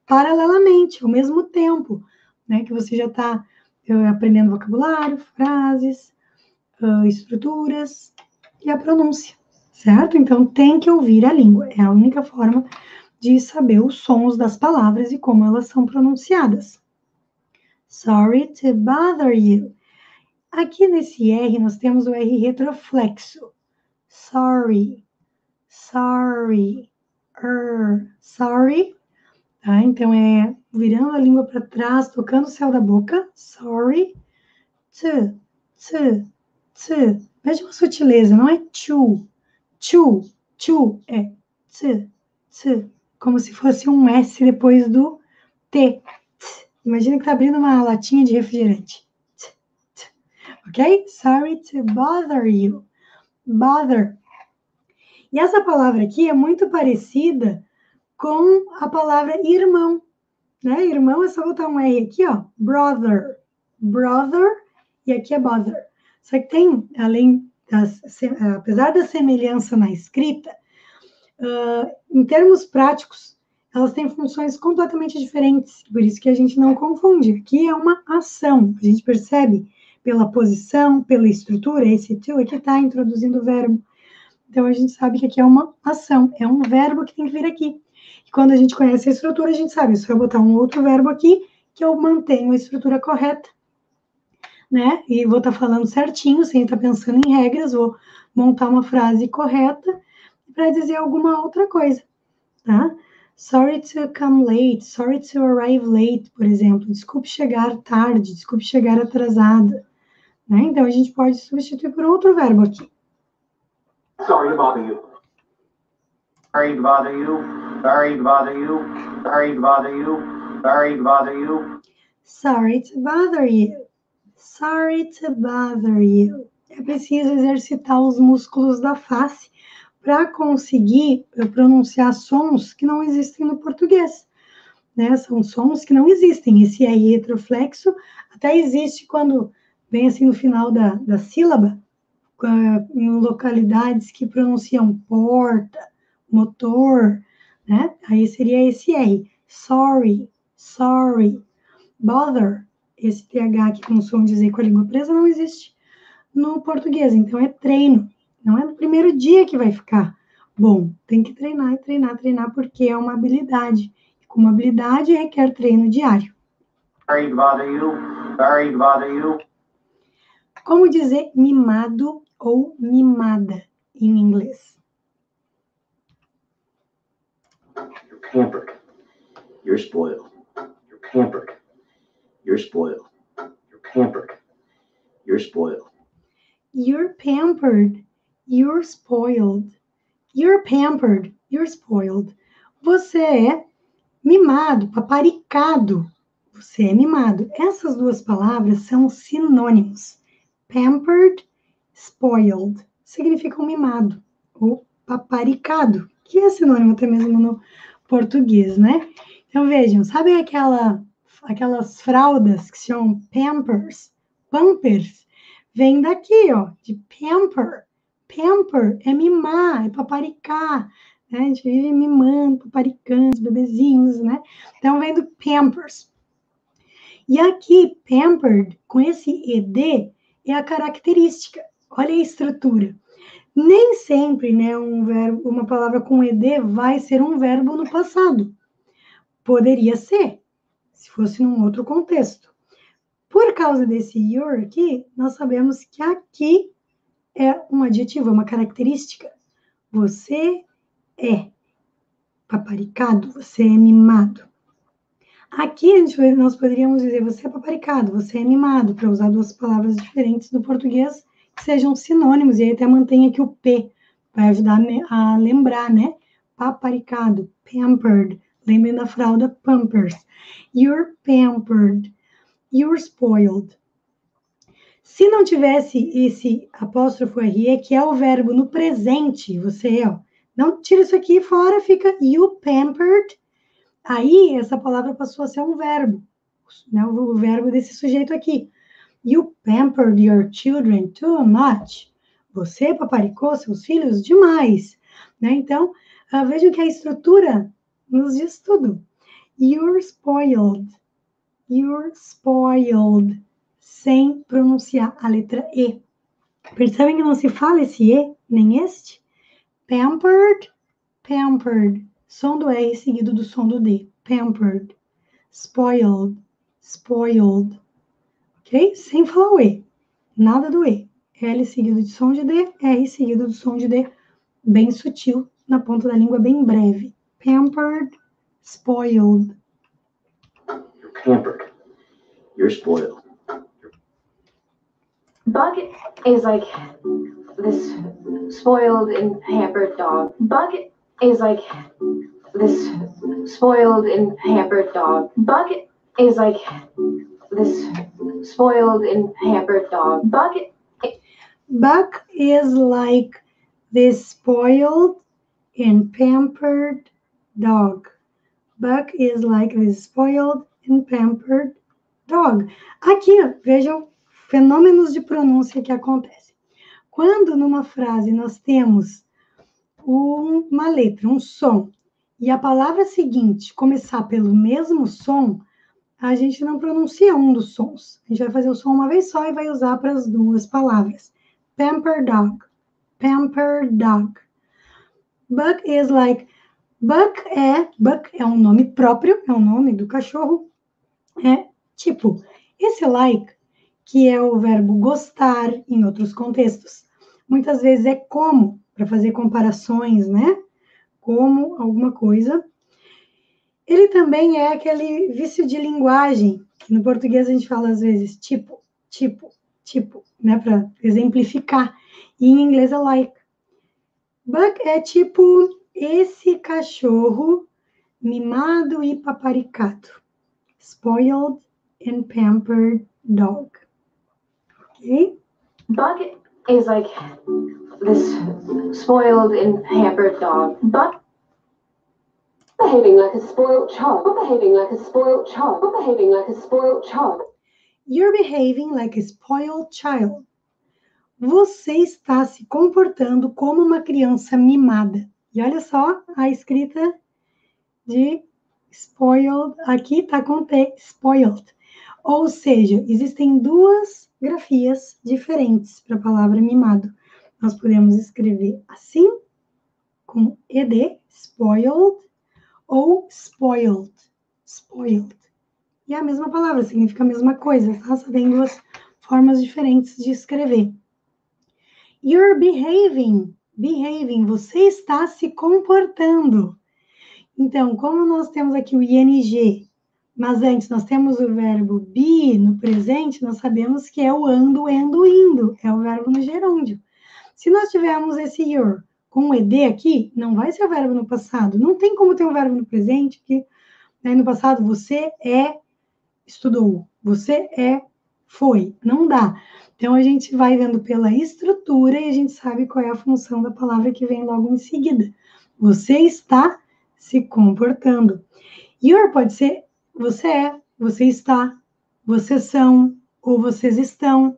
paralelamente, ao mesmo tempo, né? Que você já está uh, aprendendo vocabulário, frases, uh, estruturas e a pronúncia, certo? Então tem que ouvir a língua, é a única forma de saber os sons das palavras e como elas são pronunciadas. Sorry to bother you. Aqui nesse R nós temos o R retroflexo. Sorry, sorry, er, sorry. Tá? Então é virando a língua para trás, tocando o céu da boca. Sorry, to, to, to. Veja uma sutileza, não é to, to, to, é to, to. Como se fosse um S depois do T. Imagina que está abrindo uma latinha de refrigerante. Ok? Sorry to bother you. Bother. E essa palavra aqui é muito parecida com a palavra irmão. Né? Irmão é só botar um R aqui, ó. Brother. Brother. E aqui é bother. Só que tem, além das, apesar da semelhança na escrita, uh, em termos práticos, elas têm funções completamente diferentes, por isso que a gente não confunde. Aqui é uma ação, a gente percebe pela posição, pela estrutura, esse to aqui está introduzindo o verbo. Então a gente sabe que aqui é uma ação, é um verbo que tem que vir aqui. E quando a gente conhece a estrutura, a gente sabe, se eu botar um outro verbo aqui, que eu mantenho a estrutura correta, né? E vou estar tá falando certinho, sem estar tá pensando em regras, vou montar uma frase correta para dizer alguma outra coisa, tá? Sorry to come late, sorry to arrive late, por exemplo. Desculpe chegar tarde, desculpe chegar atrasada. Né? Então, a gente pode substituir por outro verbo aqui. Sorry to bother you. Sorry to bother you. Sorry to bother you. Sorry to bother you. Sorry to bother you. Sorry to bother you. Sorry to bother you. É preciso exercitar os músculos da face para conseguir pronunciar sons que não existem no português. Né? São sons que não existem. Esse R retroflexo até existe quando vem assim no final da, da sílaba, em localidades que pronunciam porta, motor, né? Aí seria esse R. Sorry, sorry, bother. Esse TH que com som dizer com a língua presa não existe no português, então é treino. Não é no primeiro dia que vai ficar bom. Tem que treinar e treinar, treinar, porque é uma habilidade. E como habilidade requer treino diário. Como dizer mimado ou mimada em inglês? You're pampered. You're spoiled. You're pampered. You're spoiled. You're pampered. You're spoiled. You're pampered. You're spoiled. You're pampered. You're spoiled. Você é mimado, paparicado. Você é mimado. Essas duas palavras são sinônimos. Pampered, spoiled. Significam mimado ou paparicado, que é sinônimo até mesmo no português, né? Então vejam, sabe aquela, aquelas fraldas que se chamam pampers? Pampers vem daqui, ó, de pamper. Pamper é mimar, é paparicar, né? A gente vive mimando, paparicando os bebezinhos, né? Então vem do pampers. E aqui, pampered, com esse ED, é a característica. Olha a estrutura. Nem sempre, né, um verbo, uma palavra com ED vai ser um verbo no passado. Poderia ser, se fosse num outro contexto. Por causa desse your aqui, nós sabemos que aqui é um adjetivo, é uma característica. Você é paparicado, você é mimado. Aqui nós poderíamos dizer você é paparicado, você é mimado, para usar duas palavras diferentes do português que sejam sinônimos, e aí até mantém aqui o P, vai ajudar a lembrar, né? Paparicado, pampered, lembrem da fralda Pampers. You're pampered, you're spoiled. Se não tivesse esse apóstrofo RE, que é o verbo no presente, você, ó, não tira isso aqui fora, fica you pampered. Aí, essa palavra passou a ser um verbo, né? o verbo desse sujeito aqui. You pampered your children too much. Você paparicou seus filhos demais. Né? Então, uh, vejam que a estrutura nos diz tudo. You're spoiled. You're spoiled. Sem pronunciar a letra E. Percebem que não se fala esse E, nem este? Pampered, pampered. Som do R seguido do som do D. Pampered. Spoiled, spoiled. Ok? Sem falar o E. Nada do E. L seguido de som de D, R seguido do som de D. Bem sutil, na ponta da língua, bem breve. Pampered, spoiled. You're pampered. You're spoiled. Bug is like this spoiled and pampered dog. Bug is like this spoiled and pampered dog. Bug is like this spoiled and pampered dog. Bug Buck is like this spoiled and pampered dog. Buck is like this spoiled and pampered dog. Aqui, vejam fenômenos de pronúncia que acontecem. Quando numa frase nós temos uma letra, um som, e a palavra seguinte começar pelo mesmo som, a gente não pronuncia um dos sons. A gente vai fazer o som uma vez só e vai usar para as duas palavras. Pamper dog. Pamper dog. Buck is like. Buck é. Buck é um nome próprio, é um nome do cachorro. É tipo, esse like, que é o verbo gostar em outros contextos, muitas vezes é como, para fazer comparações, né? Como alguma coisa. Ele também é aquele vício de linguagem, que no português a gente fala às vezes tipo, tipo, tipo, né, para exemplificar. E em inglês é like. Buck é tipo esse cachorro mimado e paparicado. Spoiled and pampered dog. Buck is like this spoiled and pampered dog. Buck behaving like a spoiled child. Behaving like a spoiled child. Behaving like a spoiled child. You're behaving like a spoiled child. Você está se comportando como uma criança mimada. E olha só a escrita de spoiled, aqui está com T, spoiled. Ou seja, existem duas grafias diferentes para a palavra mimado. Nós podemos escrever assim, com ED, spoiled, ou spoiled, spoiled. E é a mesma palavra, significa a mesma coisa, tá? Só tem duas formas diferentes de escrever. You're behaving, behaving, você está se comportando. Então, como nós temos aqui o ing, mas antes nós temos o verbo be no presente, nós sabemos que é o ando, endo, indo, é o verbo no gerúndio. Se nós tivermos esse your com o ed aqui, não vai ser o verbo no passado. Não tem como ter um verbo no presente que né, no passado você é estudou, você é foi. Não dá. Então a gente vai vendo pela estrutura e a gente sabe qual é a função da palavra que vem logo em seguida. Você está se comportando. Your pode ser você é, você está, vocês são ou vocês estão.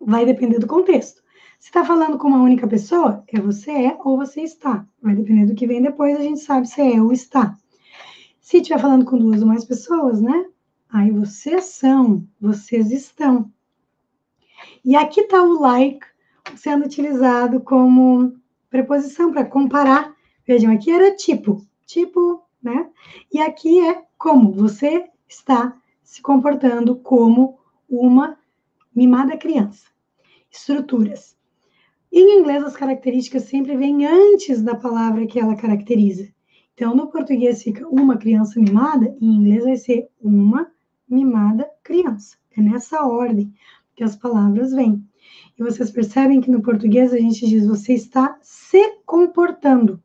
Vai depender do contexto. Se está falando com uma única pessoa, é você é ou você está. Vai depender do que vem depois, a gente sabe se é ou está. Se estiver falando com duas ou mais pessoas, né? Aí vocês são, vocês estão. E aqui está o like sendo utilizado como preposição para comparar. Vejam, aqui era tipo, tipo, né? E aqui é como você está se comportando como uma mimada criança. Estruturas. Em inglês, as características sempre vêm antes da palavra que ela caracteriza. Então, no português fica uma criança mimada, em inglês vai ser uma mimada criança. É nessa ordem que as palavras vêm. E vocês percebem que no português a gente diz você está se comportando.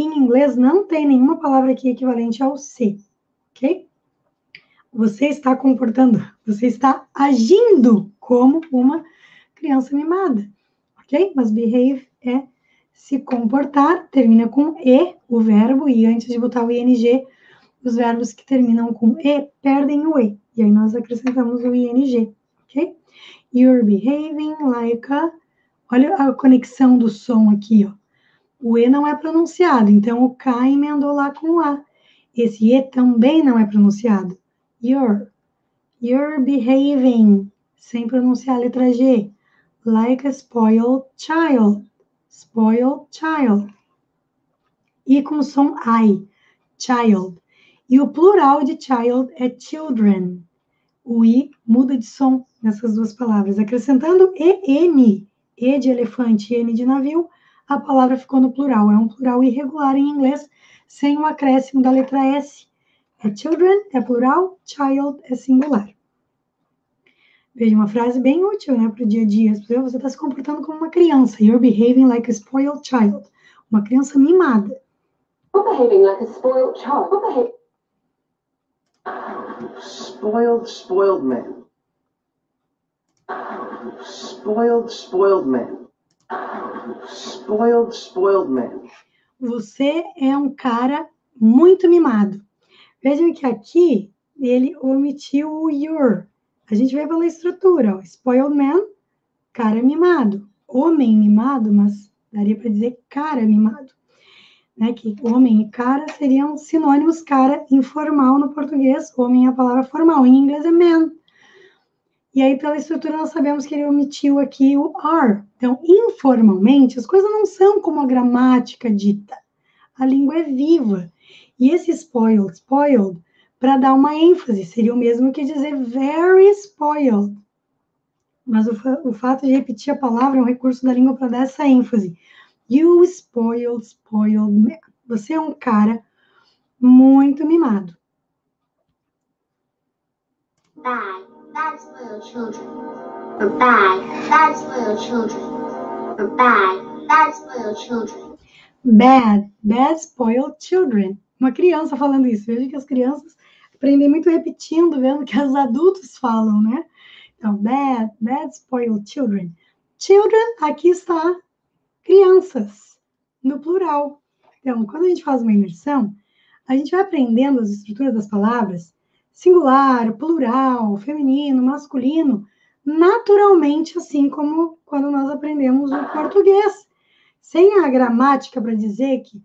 Em inglês não tem nenhuma palavra aqui equivalente ao se, ok? você está comportando, você está agindo como uma criança mimada, ok? Mas behave é se comportar, termina com e, o verbo, e antes de botar o ing, os verbos que terminam com e perdem o e, e aí nós acrescentamos o ing, ok? You're behaving like a. Olha a conexão do som aqui, ó. O e não é pronunciado, então o K emendou lá com o A. Esse e também não é pronunciado. You're. You're behaving, sem pronunciar a letra G. Like a spoiled child. Spoiled child. E com som I. Child. E o plural de child é children. O I muda de som nessas duas palavras. Acrescentando EN, E de elefante e N de navio, a palavra ficou no plural. É um plural irregular em inglês, sem o acréscimo da letra S. É children, é plural, child é singular. Veja, uma frase bem útil né, para o dia a dia. Você está se comportando como uma criança. You're behaving like a spoiled child. Uma criança mimada. You're behaving like a spoiled child. You're behaving... Spoiled, spoiled man. Spoiled, spoiled man. Spoiled, spoiled man. Você é um cara muito mimado. Vejam que aqui ele omitiu o your. A gente vai pela estrutura, spoiled man, cara mimado. Homem mimado, mas daria para dizer cara mimado. Né? Que homem e cara seriam sinônimos, cara informal no português, homem é a palavra formal, em inglês é man. E aí, pela estrutura, nós sabemos que ele omitiu aqui o are. Então, informalmente, as coisas não são como a gramática dita. A língua é viva. E esse spoiled, spoiled, para dar uma ênfase, seria o mesmo que dizer very spoiled. Mas o, o fato de repetir a palavra é um recurso da língua para dar essa ênfase. You spoiled, spoiled. Você é um cara muito mimado. Bad, bad spoiled children. Bad, bad spoiled children. Bad, bad spoiled children. Bad, bad spoiled children. Uma criança falando isso. Veja que as crianças aprendem muito repetindo, vendo que os adultos falam, né? Então, bad, bad spoiled children. Children, aqui está crianças, no plural. Então, quando a gente faz uma imersão, a gente vai aprendendo as estruturas das palavras, singular, plural, feminino, masculino, naturalmente, assim como quando nós aprendemos o português. Sem a gramática para dizer que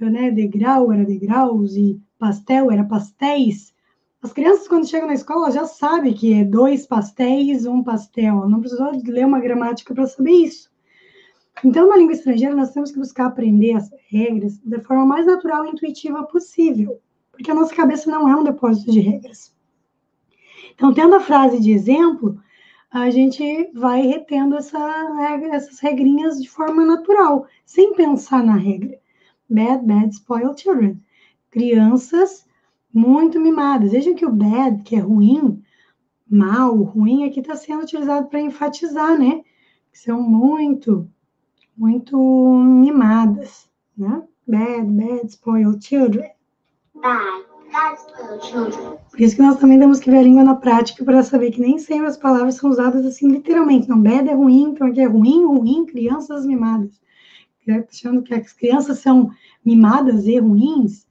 né, degrau era degraus e pastel era pastéis. As crianças, quando chegam na escola, já sabem que é dois pastéis, um pastel. Não precisou ler uma gramática para saber isso. Então, na língua estrangeira, nós temos que buscar aprender as regras da forma mais natural e intuitiva possível, porque a nossa cabeça não é um depósito de regras. Então, tendo a frase de exemplo, a gente vai retendo essa essas regrinhas de forma natural, sem pensar na regra. Bad, bad, spoiled children. Crianças muito mimadas. Vejam que o bad, que é ruim, mal, ruim, aqui está sendo utilizado para enfatizar, né? Que são muito, muito mimadas, né? Bad, bad, spoiled children. Children. Por isso que nós também temos que ver a língua na prática para saber que nem sempre as palavras são usadas assim literalmente. Não, bad é ruim, então aqui é ruim, ruim, crianças mimadas. Achando que as crianças são mimadas e ruins,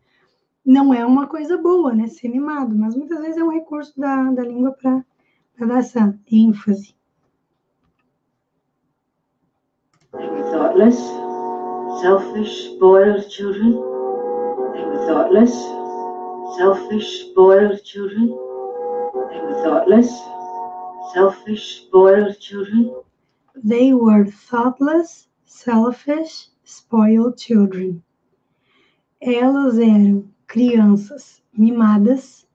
não é uma coisa boa, né? Ser mimado, mas muitas vezes é um recurso da, da língua para dar essa ênfase. They were thoughtless, selfish, spoiled children. They were thoughtless, selfish, spoiled children. They were thoughtless, selfish, spoiled children. They were thoughtless, selfish, spoiled children. Elas eram crianças mimadas,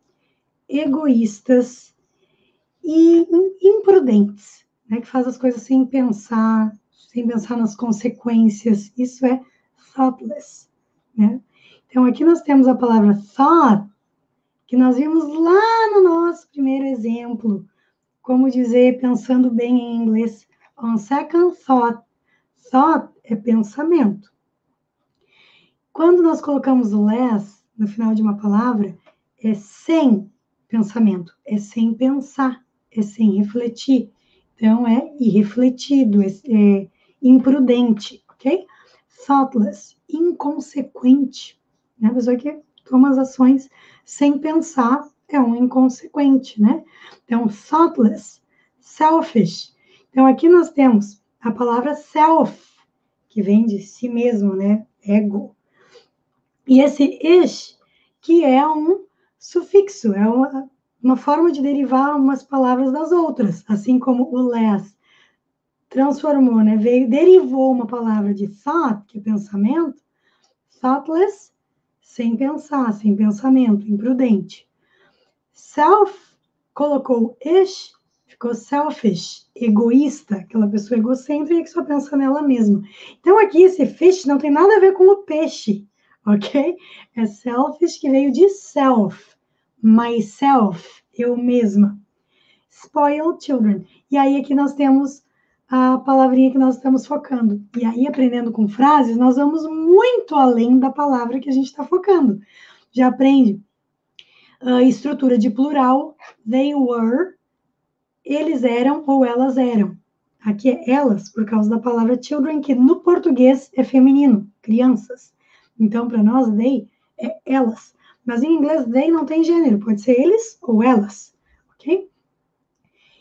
egoístas e imprudentes, né? Que faz as coisas sem pensar, sem pensar nas consequências. Isso é thoughtless, né? Então aqui nós temos a palavra thought, que nós vimos lá no nosso primeiro exemplo, como dizer, pensando bem em inglês, on second thought. Thought é pensamento. Quando nós colocamos less no final de uma palavra, é sem pensamento, é sem pensar, é sem refletir. Então, é irrefletido, é, é imprudente, ok? Thoughtless, inconsequente. Né? A pessoa que toma as ações sem pensar é um inconsequente, né? Então, thoughtless, selfish. Então, aqui nós temos a palavra self, que vem de si mesmo, né? Ego. E esse ish, que é um sufixo, é uma, uma forma de derivar umas palavras das outras, assim como o less transformou, né? Veio, derivou uma palavra de thought, que é pensamento, thoughtless, sem pensar, sem pensamento, imprudente. Self colocou ish, ficou selfish, egoísta, aquela pessoa egocêntrica que só pensa nela mesma. Então aqui esse fish não tem nada a ver com o peixe, ok? É selfish que veio de self, myself, eu mesma. Spoiled children. E aí aqui nós temos a palavrinha que nós estamos focando. E aí, aprendendo com frases, nós vamos muito além da palavra que a gente está focando. Já aprende a estrutura de plural, they were, eles eram ou elas eram. Aqui é elas, por causa da palavra children, que no português é feminino, crianças. Então, para nós, they é elas. Mas em inglês, they não tem gênero, pode ser eles ou elas, ok?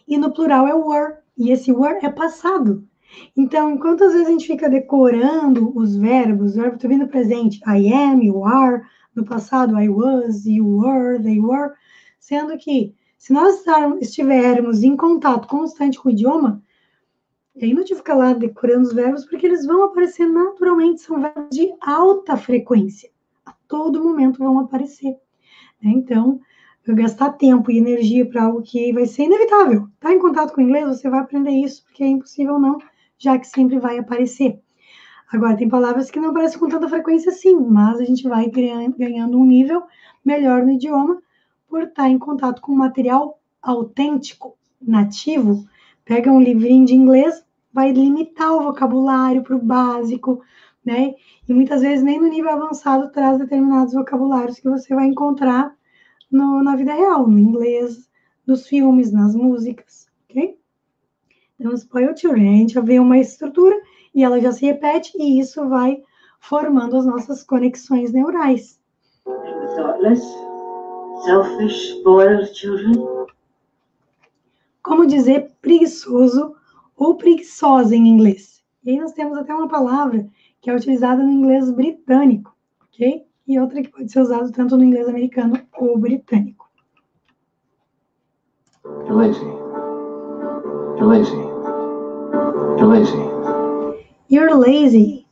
E no plural é were, e esse were é passado. Então, enquanto às vezes a gente fica decorando os verbos, o verbo está vindo presente, I am, you are, no passado I was, you were, they were, sendo que se nós estivermos em contato constante com o idioma, é inútil ficar lá decorando os verbos, porque eles vão aparecer naturalmente, são verbos de alta frequência. A todo momento vão aparecer. Né? Gastar tempo e energia para algo que vai ser inevitável. Tá em contato com o inglês, você vai aprender isso, porque é impossível não, já que sempre vai aparecer. Agora, tem palavras que não aparecem com tanta frequência assim, mas a gente vai ganhando um nível melhor no idioma por estar em contato com material autêntico, nativo. Pega um livrinho de inglês, vai limitar o vocabulário para o básico, né? E muitas vezes nem no nível avançado traz determinados vocabulários que você vai encontrar no, na vida real, no inglês, nos filmes, nas músicas, ok? Então, spoil children, a gente já vê uma estrutura e ela já se repete e isso vai formando as nossas conexões neurais. Thoughtless, selfish, spoiled children. Como dizer preguiçoso ou preguiçosa em inglês? E aí nós temos até uma palavra que é utilizada no inglês britânico, ok? E outra que pode ser usada tanto no inglês americano ou britânico. You're lazy. You're lazy. You're lazy. You're lazy.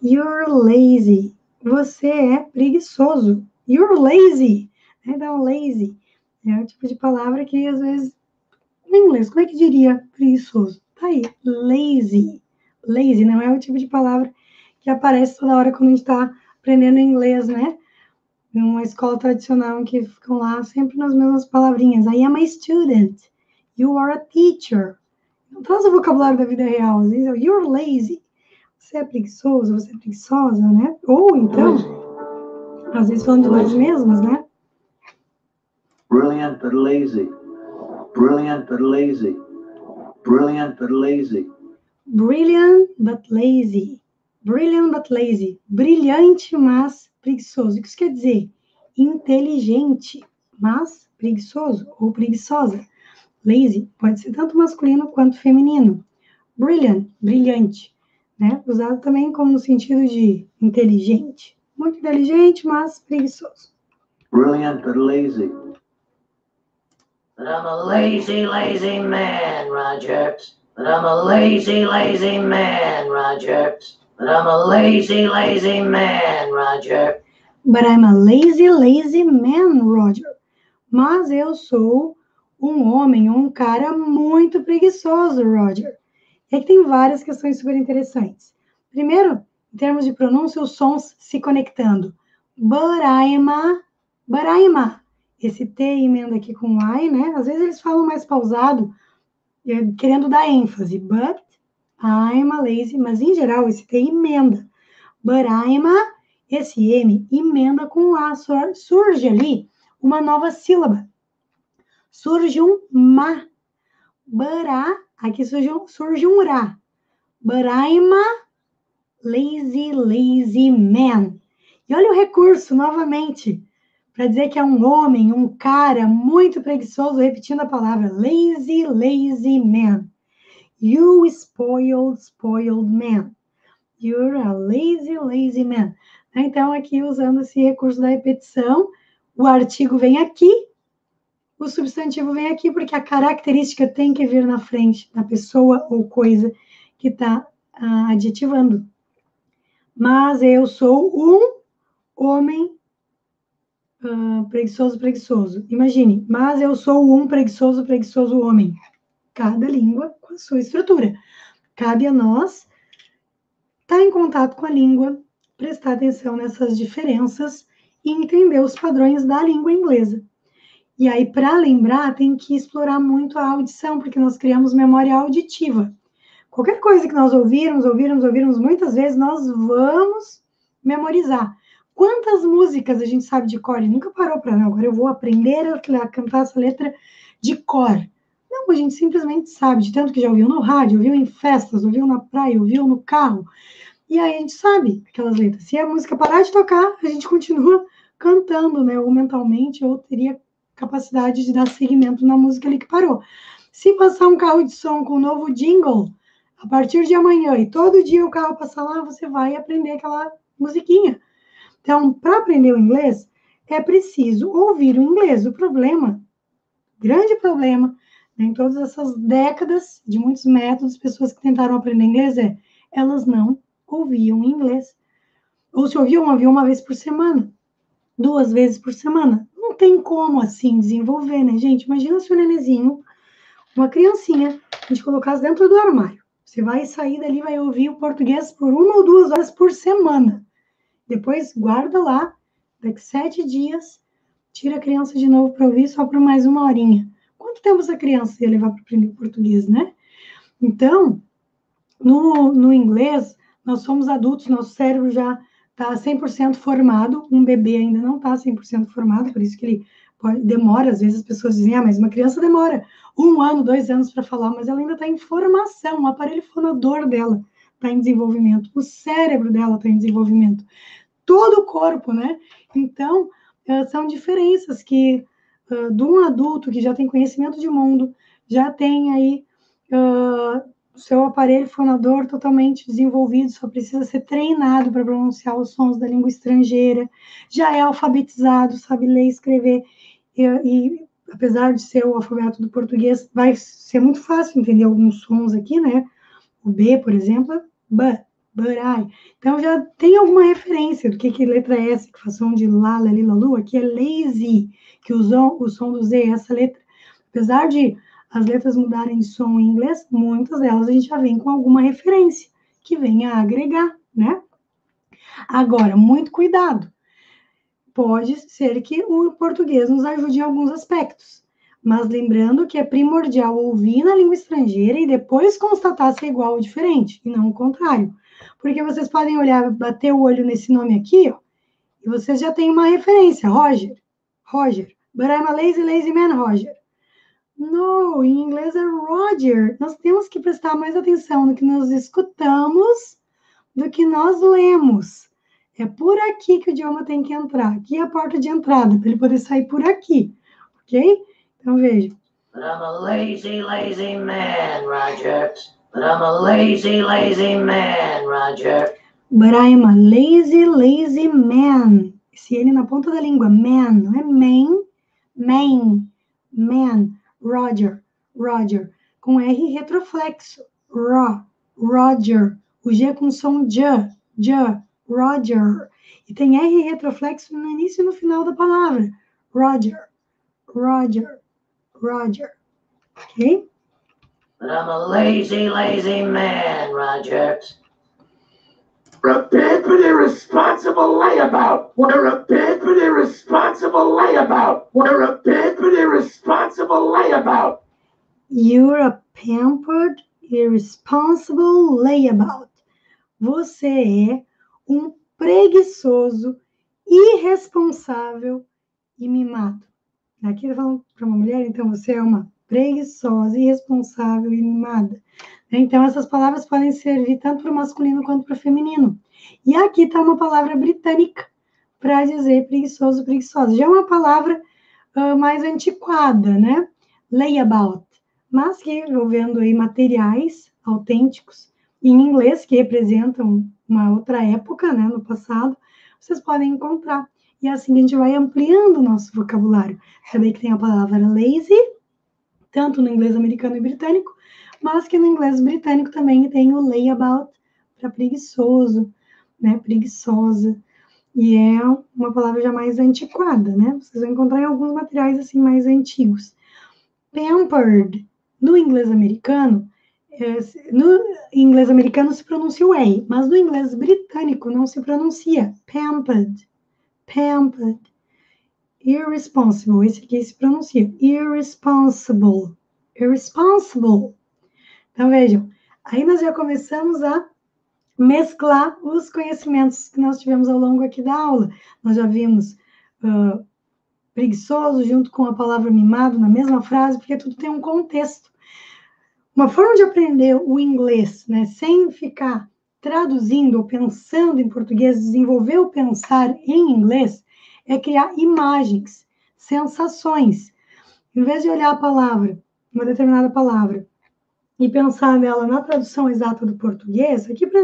You're lazy. Você é preguiçoso. You're lazy. Então, lazy é o tipo de palavra que às vezes, em inglês, como é que diria preguiçoso? Tá aí, lazy. Lazy não é o tipo de palavra que aparece toda hora quando a gente está aprendendo inglês, né? Numa escola tradicional que ficam lá sempre nas mesmas palavrinhas. I am a student. You are a teacher. Não traz o vocabulário da vida real. Às vezes, you're lazy. Você é preguiçoso, você é preguiçosa, né? Ou então, às vezes falando de nós mesmos, né? Brilliant but lazy. Brilliant but lazy. Brilliant but lazy. Brilliant but lazy. Brilliant but lazy. Brilhante, mas preguiçoso. O que isso quer dizer? Inteligente, mas preguiçoso ou preguiçosa. Lazy pode ser tanto masculino quanto feminino. Brilliant, brilhante, né? Usado também como no sentido de inteligente. Muito inteligente, mas preguiçoso. Brilliant but lazy. But I'm a lazy, lazy man, Roger. But I'm a lazy, lazy man, Roger. But I'm a lazy, lazy man, Roger. But I'm a lazy, lazy man, Roger. Mas eu sou um homem, um cara muito preguiçoso, Roger. E aqui tem várias questões super interessantes. Primeiro, em termos de pronúncia, os sons se conectando. But I'm a, but I'm a. Esse T emenda aqui com I, né? Às vezes eles falam mais pausado, eh, querendo dar ênfase. But I'm a lazy, mas em geral esse T emenda. But I'm a, esse M emenda com A, surge ali uma nova sílaba. surge um ma. Bará, aqui surge um, surge um ra. But a lazy, lazy man. E olha o recurso, novamente, para dizer que é um homem, um cara muito preguiçoso, repetindo a palavra lazy, lazy man. You spoiled, spoiled man. You're a lazy, lazy man. Então, aqui usando esse recurso da repetição, o artigo vem aqui, o substantivo vem aqui, porque a característica tem que vir na frente da pessoa ou coisa que está ah, adjetivando. Mas eu sou um homem ah, preguiçoso, preguiçoso. Imagine, mas eu sou um preguiçoso, preguiçoso homem. Cada língua com a sua estrutura. Cabe a nós estar tá em contato com a língua, prestar atenção nessas diferenças e entender os padrões da língua inglesa. E aí, para lembrar, tem que explorar muito a audição, porque nós criamos memória auditiva. Qualquer coisa que nós ouvirmos, ouvirmos, ouvirmos muitas vezes, nós vamos memorizar. Quantas músicas a gente sabe de cor e nunca parou para agora eu vou aprender a cantar essa letra de cor. Não, a gente simplesmente sabe, de tanto que já ouviu no rádio, ouviu em festas, ouviu na praia, ouviu no carro. E aí a gente sabe aquelas letras. Se a música parar de tocar, a gente continua cantando, né? Ou mentalmente, ou teria capacidade de dar seguimento na música ali que parou. Se passar um carro de som com um novo jingle, a partir de amanhã e todo dia o carro passar lá, você vai aprender aquela musiquinha. Então, para aprender o inglês, é preciso ouvir o inglês. O problema, grande problema, em todas essas décadas de muitos métodos, pessoas que tentaram aprender inglês é elas não ouviam inglês. Ou se ouviam, ouviam uma vez por semana, duas vezes por semana. Não tem como assim desenvolver, né, gente? Imagina se o nenenzinho, uma criancinha, a gente colocasse dentro do armário. Você vai sair dali, vai ouvir o português por uma ou duas horas por semana. Depois guarda lá, daqui sete dias, tira a criança de novo para ouvir só por mais uma horinha. Quanto tempo essa criança ia levar para aprender português, né? Então, no, no inglês, nós somos adultos, nosso cérebro já está 100% formado, um bebê ainda não está 100% formado, por isso que ele pode, demora, às vezes as pessoas dizem, ah, mas uma criança demora um ano, dois anos para falar, mas ela ainda está em formação, o aparelho fonador dela está em desenvolvimento, o cérebro dela está em desenvolvimento, todo o corpo, né? Então, uh, são diferenças que uh, de um adulto que já tem conhecimento de mundo, já tem aí uh, seu aparelho fonador totalmente desenvolvido, só precisa ser treinado para pronunciar os sons da língua estrangeira, já é alfabetizado, sabe ler e escrever, e, e apesar de ser o alfabeto do português, vai ser muito fácil entender alguns sons aqui, né? O B, por exemplo, B, Burai. Então já tem alguma referência do que, que letra é essa, que faz som de lá, lali, lalu, aqui é lazy, que o som, o som do Z é essa letra. Apesar de as letras mudarem de som em inglês, muitas delas a gente já vem com alguma referência, que vem a agregar, né? Agora, muito cuidado. Pode ser que o português nos ajude em alguns aspectos, mas lembrando que é primordial ouvir na língua estrangeira e depois constatar se é igual ou diferente, e não o contrário. Porque vocês podem olhar, bater o olho nesse nome aqui, ó, e vocês já têm uma referência, Roger. Roger. But I'm a lazy, lazy man, Roger. No, em inglês é Roger. Nós temos que prestar mais atenção no que nós escutamos do que nós lemos. É por aqui que o idioma tem que entrar. Aqui é a porta de entrada, para ele poder sair por aqui. Ok? Então veja. But I'm a lazy, lazy man, Roger. But I'm a lazy, lazy man, Roger. But I'm a lazy, lazy man. Esse N na ponta da língua. Man, não é man, man, man. Roger, Roger. Com R retroflexo. Ro, Roger. O G com som J, J, Roger. E tem R retroflexo no início e no final da palavra. Roger, Roger, Roger. Ok? But I'm a lazy, lazy man, Roger. We're a pimpin' irresponsible layabout. We're a pimpin' irresponsible layabout. We're a pimpin' irresponsible layabout. You're a pampered, irresponsible layabout. Você é um preguiçoso, irresponsável e mimado. Aqui tá falando para uma mulher, então você é uma preguiçosa, irresponsável e mimada. Né? Então, essas palavras podem servir tanto para o masculino quanto para o feminino. E aqui está uma palavra britânica para dizer preguiçoso, preguiçosa. Já é uma palavra uh, mais antiquada, né? Layabout, mas que envolvendo aí materiais autênticos em inglês que representam uma outra época, né, no passado, vocês podem encontrar. E é assim a gente vai ampliando o nosso vocabulário. Sabem que tem a palavra lazy, tanto no inglês americano e britânico, mas que no inglês britânico também tem o layabout para preguiçoso, né, preguiçosa. E é uma palavra já mais antiquada, né? Vocês vão encontrar em alguns materiais assim mais antigos. Pampered, no inglês americano, é, no inglês americano se pronuncia o E, mas no inglês britânico não se pronuncia pampered, pampered. Irresponsible, esse aqui se pronuncia irresponsible, irresponsible. Então vejam, aí nós já começamos a mesclar os conhecimentos que nós tivemos ao longo aqui da aula. Nós já vimos uh, preguiçoso junto com a palavra mimado na mesma frase, porque tudo tem um contexto. Uma forma de aprender o inglês, né, sem ficar traduzindo ou pensando em português, desenvolver o pensar em inglês, é criar imagens, sensações. Em vez de olhar a palavra, uma determinada palavra, e pensar nela na tradução exata do português, aqui para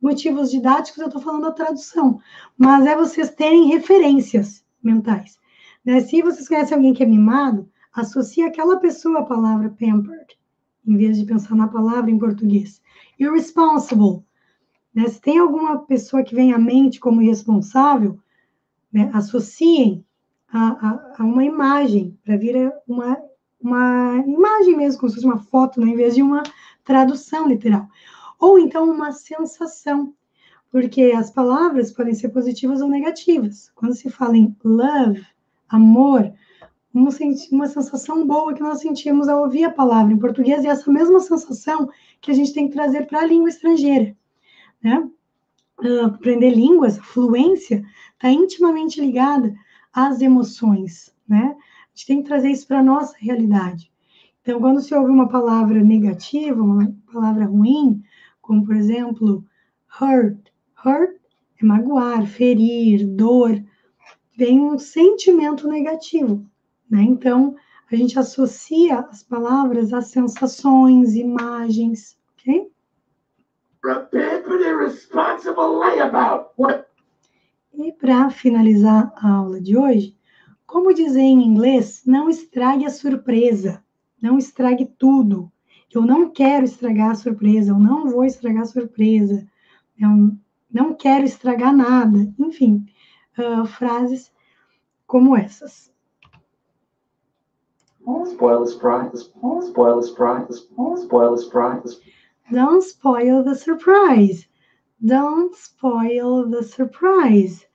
motivos didáticos eu estou falando da tradução, mas é vocês terem referências mentais. Né? Se vocês conhecem alguém que é mimado, associe aquela pessoa à palavra pampered, em vez de pensar na palavra em português. Irresponsible. Né? Se tem alguma pessoa que vem à mente como irresponsável, né? associem a, a, a, uma imagem, para vir uma, uma imagem mesmo, como se fosse uma foto, né? em vez de uma tradução literal ou então uma sensação, porque as palavras podem ser positivas ou negativas. Quando se fala em love, amor, uma, uma sensação boa que nós sentimos ao ouvir a palavra em português e essa mesma sensação que a gente tem que trazer para a língua estrangeira, né? Uh, aprender línguas, fluência, está intimamente ligada às emoções, né? A gente tem que trazer isso para a nossa realidade. Então, quando se ouve uma palavra negativa, uma palavra ruim, como por exemplo, hurt. Hurt é magoar, ferir, dor. Vem um sentimento negativo, né? Então, a gente associa as palavras a sensações, imagens, ok? E para finalizar a aula de hoje, como dizer em inglês, não estrague a surpresa, não estrague tudo. Eu não quero estragar a surpresa, eu não vou estragar a surpresa, eu não quero estragar nada. Enfim, uh, frases como essas. Don't spoil the surprise. Don't spoil the surprise. Don't spoil the surprise. Don't spoil the surprise. Spoil.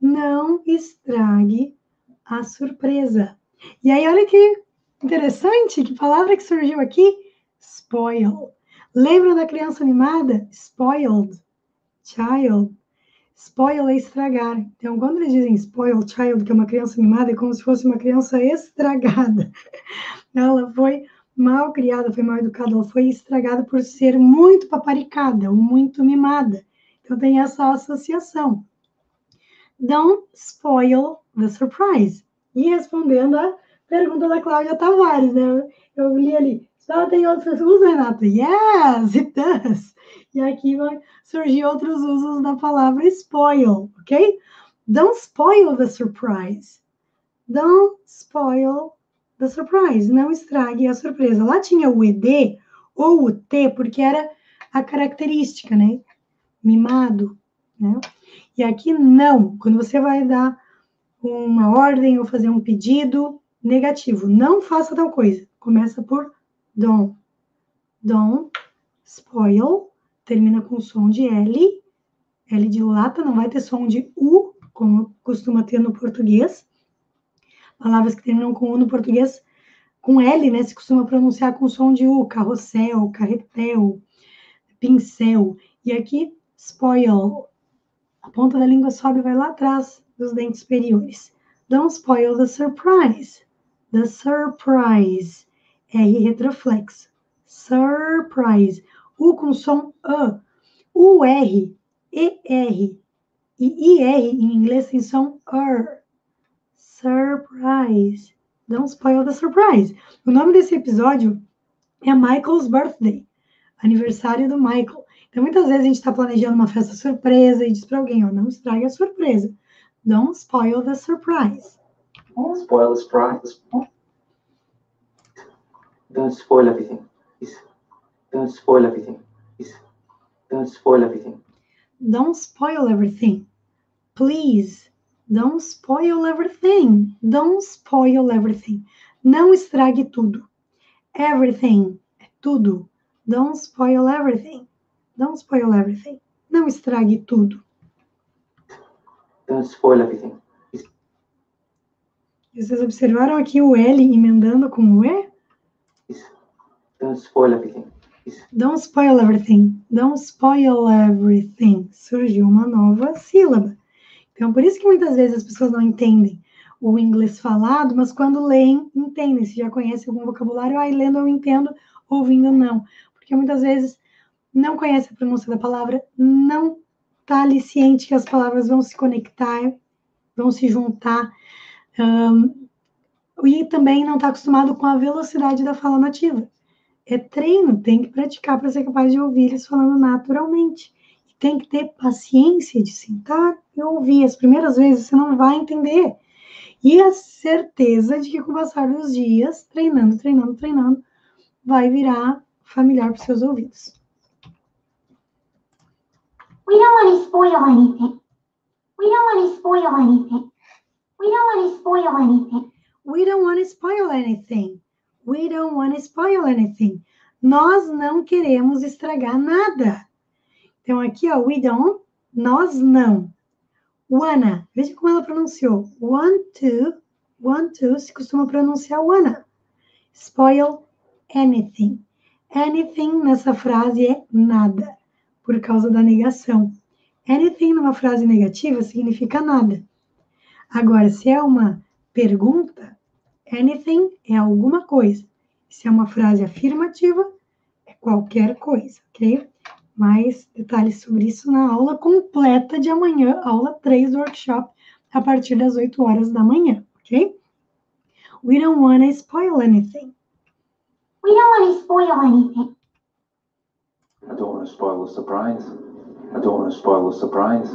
Não estrague a surpresa. E aí, olha que interessante, que palavra que surgiu aqui spoil. Lembra da criança mimada? Spoiled. Child. Spoil é estragar. Então, quando eles dizem spoiled child, que é uma criança mimada, é como se fosse uma criança estragada. *laughs* Ela foi mal criada, foi mal educada, ela foi estragada por ser muito paparicada muito mimada. Então, tem essa associação. Don't spoil the surprise. E respondendo a pergunta da Cláudia Tavares, né? Eu li ali, só tem outros usos, Renato? Yes, it does. E aqui vai surgir outros usos da palavra spoil, ok? Don't spoil the surprise. Don't spoil the surprise. Não estrague a surpresa. Lá tinha o ED ou o T, porque era a característica, né? Mimado, né? E aqui não. Quando você vai dar uma ordem ou fazer um pedido negativo, não faça tal coisa. Começa por don't. Don't spoil, termina com som de L. L de lata, não vai ter som de U, como costuma ter no português. Palavras que terminam com U no português, com L, né? Se costuma pronunciar com som de U, carrossel, carretel, pincel. E aqui, spoil. A ponta da língua sobe e vai lá atrás dos dentes superiores. Don't spoil the surprise. the surprise. R retroflexo. Surprise. U com som A. U, R, E, R e IR em inglês tem som er. Surprise. Don't spoil the surprise. O nome desse episódio é Michael's Birthday, aniversário do Michael. Então, muitas vezes a gente está planejando uma festa surpresa e diz para alguém, ó, não estrague a surpresa. Don't spoil the surprise. Don't spoil the surprise. Don't spoil everything. Don't spoil everything. Don't spoil everything. Don't spoil everything. Please, don't spoil everything. Don't spoil everything. Não estrague tudo. Everything é tudo. Don't spoil everything. Don't spoil everything. Não estrague tudo. Don't spoil everything. Vocês observaram aqui o L emendando com o E? Don't spoil everything. Don't spoil everything. Don't spoil everything. Surgiu uma nova sílaba. Então, por isso que muitas vezes as pessoas não entendem o inglês falado, mas quando leem, entendem. Se já conhece algum vocabulário, aí lendo eu entendo, ouvindo não. Porque muitas vezes não conhece a pronúncia da palavra, não está ali ciente que as palavras vão se conectar, vão se juntar. Um, e também não está acostumado com a velocidade da fala nativa. É treino, tem que praticar para ser capaz de ouvir eles falando naturalmente. Tem que ter paciência de sentar e ouvir. As primeiras vezes você não vai entender. E a certeza de que com o passar dos dias, treinando, treinando, treinando, vai virar familiar para os seus ouvidos. We don't want to spoil anything. We don't want to spoil anything. We don't want to spoil anything. We don't want to spoil anything. We don't want to spoil anything. Nós não queremos estragar nada. Então aqui, ó, we don't, nós não. Wanna, veja como ela pronunciou. Want to, want to, se costuma pronunciar wanna. Spoil anything. Anything nessa frase é nada, por causa da negação. Anything numa frase negativa significa nada. Agora, se é uma pergunta, anything é alguma coisa. Se é uma frase afirmativa, é qualquer coisa, ok? Mais detalhes sobre isso na aula completa de amanhã, aula 3 do workshop, a partir das 8 horas da manhã, ok? We don't want to spoil anything. We don't want to spoil anything. I don't want to spoil the surprise. I don't want to spoil the surprise.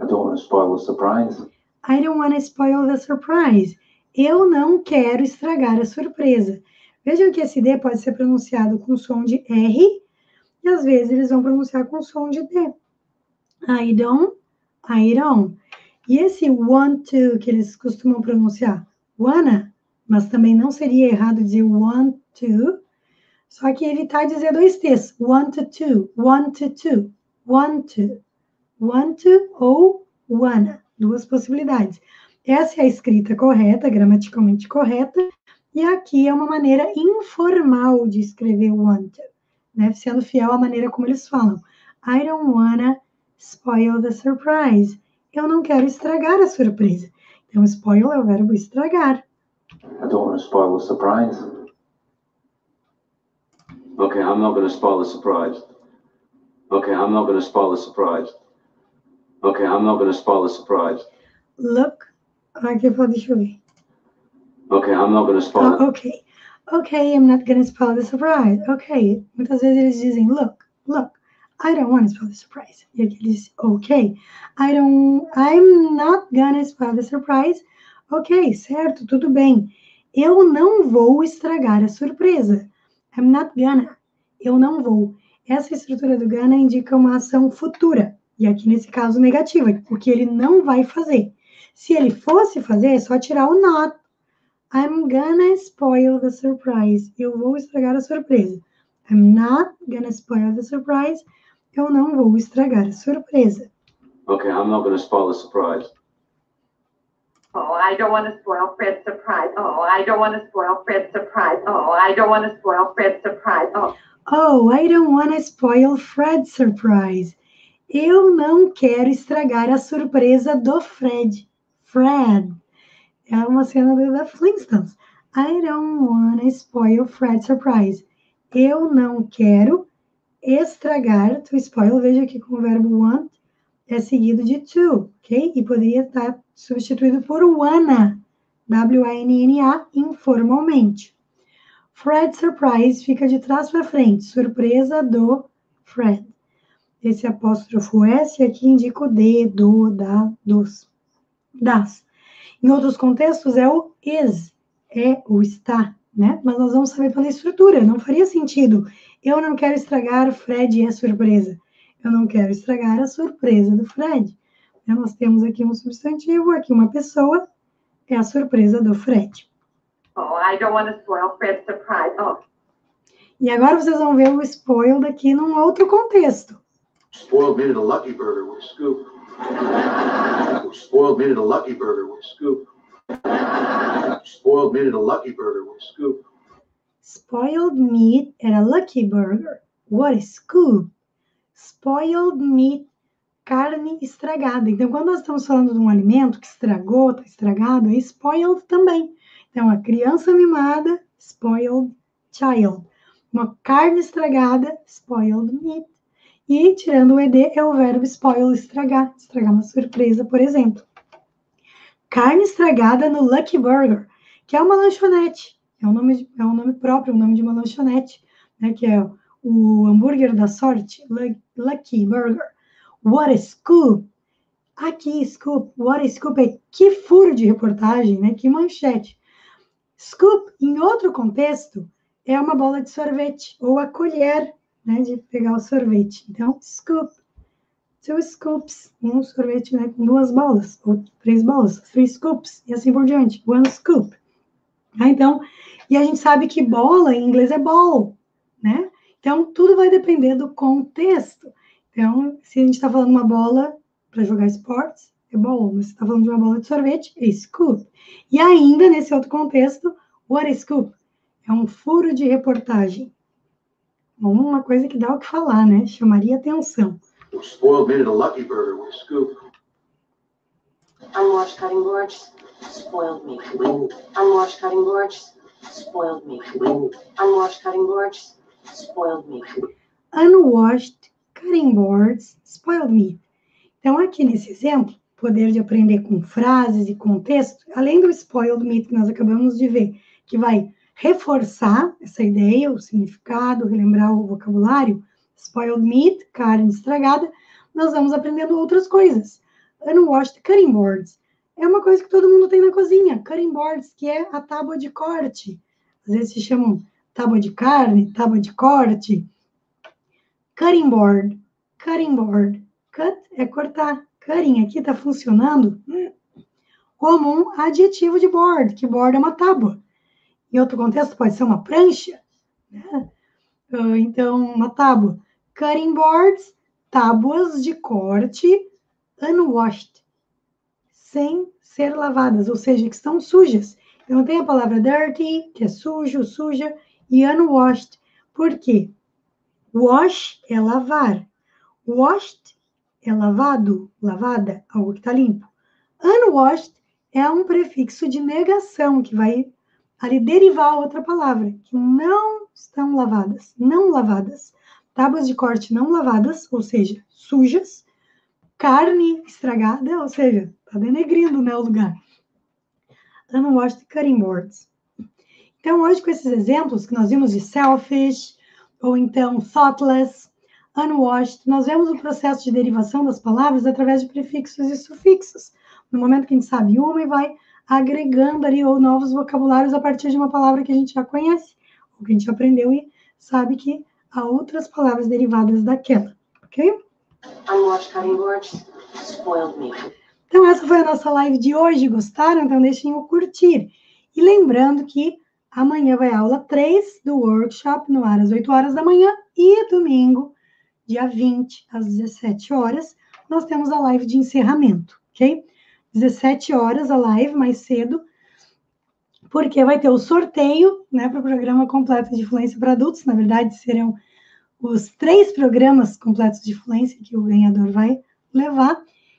I don't want to spoil the surprise. I don't want to spoil the surprise. Eu não quero estragar a surpresa. Vejam que esse D pode ser pronunciado com som de R e às vezes eles vão pronunciar com som de D. I don't, I don't. E esse want to que eles costumam pronunciar, wanna, mas também não seria errado dizer want to, só que evitar dizer dois T's, want to, want to, want to, want to ou wanna, duas possibilidades. Essa é a escrita correta, gramaticalmente correta, e aqui é uma maneira informal de escrever want to né? Sendo fiel à maneira como eles falam. I don't wanna spoil the surprise. Eu não quero estragar a surpresa. Então, spoil é o verbo estragar. I don't want to spoil the surprise. Okay, I'm not going to spoil the surprise. Okay, I'm not going to spoil the surprise. Okay, I'm not going to spoil the surprise. Look. Aqui, deixa eu ver. Okay, I'm not going to spoil oh, Ok. Ok, I'm not gonna spoil the surprise. Ok. Muitas vezes eles dizem, look, look. I don't want to spoil the surprise. E aqui eles, ok. I don't, I'm not gonna spoil the surprise. Ok, certo, tudo bem. Eu não vou estragar a surpresa. I'm not gonna. Eu não vou. Essa estrutura do gonna indica uma ação futura. E aqui nesse caso negativa, porque ele não vai fazer. Se ele fosse fazer, é só tirar o not. I'm gonna spoil the surprise. Eu vou estragar a surpresa. I'm not gonna spoil the surprise. Eu não vou estragar a surpresa. Okay, I'm not to spoil the surprise. Oh, I don't want to spoil Fred's surprise. Oh, I don't want to spoil Fred's surprise. Oh, I don't want to spoil Fred's surprise. Oh. Oh, I don't want to spoil Fred's surprise. Eu não quero estragar a surpresa do Fred. Fred. É uma cena da Flintstones. I don't wanna spoil Fred's surprise. Eu não quero estragar, to spoil, veja que com o verbo want é seguido de to, ok? E poderia estar substituído por wanna, W-A-N-N-A, informalmente. Fred surprise fica de trás para frente, surpresa do Fred. Esse apóstrofo S aqui indica o D, do, da, dos, das. Em outros contextos é o is, é o está, né? Mas nós vamos saber pela estrutura, não faria sentido. Eu não quero estragar o Fred e a surpresa. Eu não quero estragar a surpresa do Fred. Então, nós temos aqui um substantivo, aqui uma pessoa, é a surpresa do Fred. Oh, I don't want to spoil Fred's surprise. Oh, E agora vocês vão ver o spoiled aqui num outro contexto. Spoiled me to a Lucky Burger with scoop. Spoiled me to a Lucky Burger with scoop. Spoiled me to a Lucky Burger with scoop. Spoiled meat at a Lucky Burger. What a scoop! Spoiled meat, carne estragada. Então, quando nós estamos falando de um alimento que estragou, está estragado, é spoiled também. Então, a criança mimada, spoiled child. Uma carne estragada, spoiled meat. E, tirando o ED, é o verbo spoil, estragar. Estragar uma surpresa, por exemplo. Carne estragada no Lucky Burger, que é uma lanchonete. É um nome, é um nome próprio, o nome de uma lanchonete, né? Que é o hambúrguer da sorte, Lu- Lucky Burger. What a scoop! Aqui, scoop. What a scoop é que furo de reportagem, né? Que manchete. Scoop, em outro contexto, é uma bola de sorvete ou a colher, né? De pegar o sorvete. Então, scoop. Two scoops, um sorvete né, com duas bolas, ou três bolas, three scoops, e assim por diante, one scoop. Ah, então, e a gente sabe que bola em inglês é ball, né? Então, tudo vai depender do contexto. Então, se a gente está falando uma bola para jogar esportes, é ball, mas se está falando de uma bola de sorvete, é scoop. E ainda, nesse outro contexto, what is scoop? É um furo de reportagem. Uma coisa que dá o que falar, né? Chamaria atenção. Spoiled me to a Lucky Burger with scoop. Unwashed cutting boards, spoiled meat. Unwashed cutting boards, spoiled meat. Unwashed cutting boards, spoiled meat. unwashed cutting boards, spoiled meat. Então, aqui nesse exemplo, poder de aprender com frases e contexto, além do spoiled meat que nós acabamos de ver, que vai reforçar essa ideia, o significado, relembrar o vocabulário, spoiled meat, carne estragada, nós vamos aprendendo outras coisas. Unwashed cutting boards é uma coisa que todo mundo tem na cozinha, cutting boards, que é a tábua de corte. Às vezes se chamam tábua de carne, tábua de corte. Cutting board, cutting board. Cut é cortar. Cutting aqui está funcionando como um adjetivo de board, que board é uma tábua. Em outro contexto, pode ser uma prancha. Né? Ah, Então, uma tábua. Cutting boards, tábuas de corte unwashed, sem ser lavadas, ou seja, que estão sujas. Então, tem a palavra dirty, que é sujo, suja, e unwashed. Por quê? Wash é lavar. Washed é lavado, lavada, algo que está limpo. Unwashed é um prefixo de negação que vai ali derivar outra palavra, que não estão lavadas, não lavadas. Tábuas de corte não lavadas, ou seja, sujas. Carne estragada, ou seja, está denegrindo né, o lugar. Unwashed cutting boards. Então, hoje, com esses exemplos que nós vimos de selfish, ou então thoughtless, unwashed, nós vemos o processo de derivação das palavras através de prefixos e sufixos. No momento que a gente sabe uma e vai agregando ali ou novos vocabulários a partir de uma palavra que a gente já conhece, ou que a gente aprendeu e sabe que há outras palavras derivadas daquela, ok? Então, essa foi a nossa live de hoje. Gostaram? Então, deixem o curtir. E lembrando que amanhã vai a aula 3 do workshop no ar às 8 horas da manhã e domingo, dia 20, às 17 horas, nós temos a live de encerramento, ok? 17 horas a live, mais cedo, porque vai ter o sorteio, né, para o programa completo de fluência para adultos. Na verdade, serão os três programas completos de fluência que o ganhador vai levar.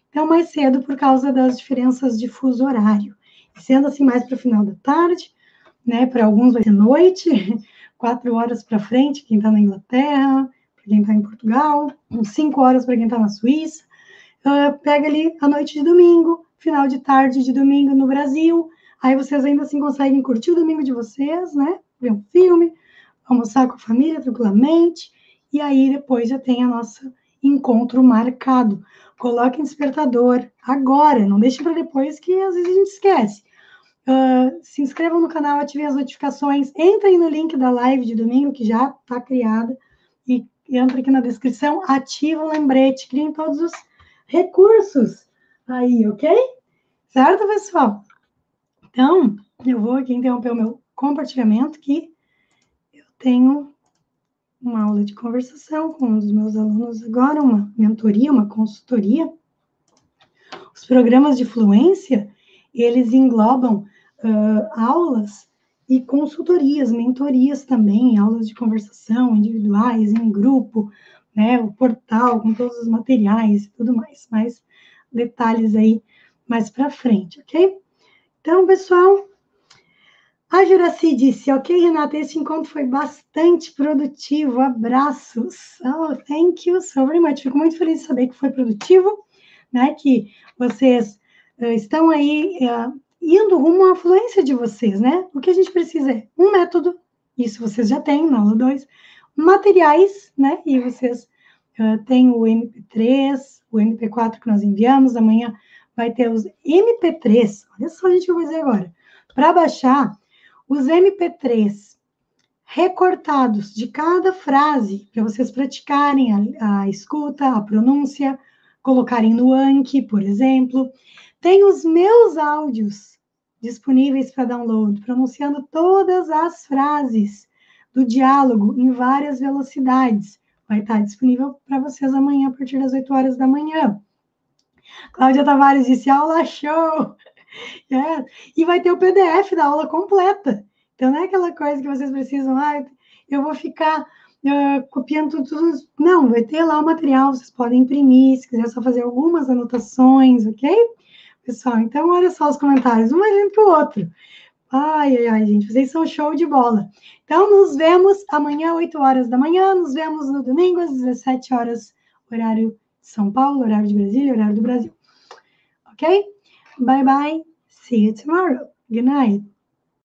Então, mais cedo por causa das diferenças de fuso horário. Sendo assim mais para o final da tarde, né? Para alguns vai ser noite, *laughs* quatro horas para frente, quem está na Inglaterra, para quem está em Portugal, cinco horas para quem está na Suíça. Uh, pega ali a noite de domingo, final de tarde de domingo no Brasil. Aí vocês ainda assim conseguem curtir o domingo de vocês, né? Ver um filme, almoçar com a família tranquilamente. E aí depois já tem a nossa encontro marcado. Coloquem despertador agora, não deixe para depois que às vezes a gente esquece. Uh, se inscrevam no canal, ativem as notificações, entrem no link da live de domingo que já está criada e entra aqui na descrição, ativa o lembrete, criem todos os recursos aí, ok? Certo, pessoal? Então, eu vou aqui interromper o meu compartilhamento, que eu tenho uma aula de conversação com um dos meus alunos agora, uma mentoria, uma consultoria. Os programas de fluência, eles englobam uh, aulas e consultorias, mentorias também, aulas de conversação individuais, em grupo, né, o portal com todos os materiais e tudo mais, mais detalhes aí mais para frente, ok? Então, pessoal, a Juraci disse, ok, Renata, esse encontro foi bastante produtivo, abraços. Oh, thank you so very much. Fico muito feliz de saber que foi produtivo, né, que vocês uh, estão aí uh, indo rumo à fluência de vocês, né? O que a gente precisa é um método, isso vocês já têm na aula 2, materiais, né, e vocês uh, têm o MP3, o MP4 que nós enviamos, amanhã vai ter os MP3, olha só, gente, que eu vou dizer agora. Para baixar, os MP3 recortados de cada frase, para vocês praticarem a, a, escuta, a pronúncia, colocarem no Anki, por exemplo. Tem os meus áudios disponíveis para download, pronunciando todas as frases do diálogo em várias velocidades. Vai estar disponível para vocês amanhã, a partir das 8 horas da manhã. Cláudia Tavares disse, aula show! *laughs* É. E vai ter o PDF da aula completa. Então, não é aquela coisa que vocês precisam, ah, eu vou ficar uh, copiando tudo, tudo. Não, vai ter lá o material, vocês podem imprimir, se quiser só fazer algumas anotações, ok? Pessoal, então olha só os comentários, um mais lindo que o outro. Ai, ai, ai, gente, vocês são show de bola. Então, nos vemos amanhã, 8 horas da manhã, nos vemos no domingo, às 17 horas, horário de São Paulo, horário de Brasília, horário do Brasil. Ok? Bye bye. See you tomorrow. Good night.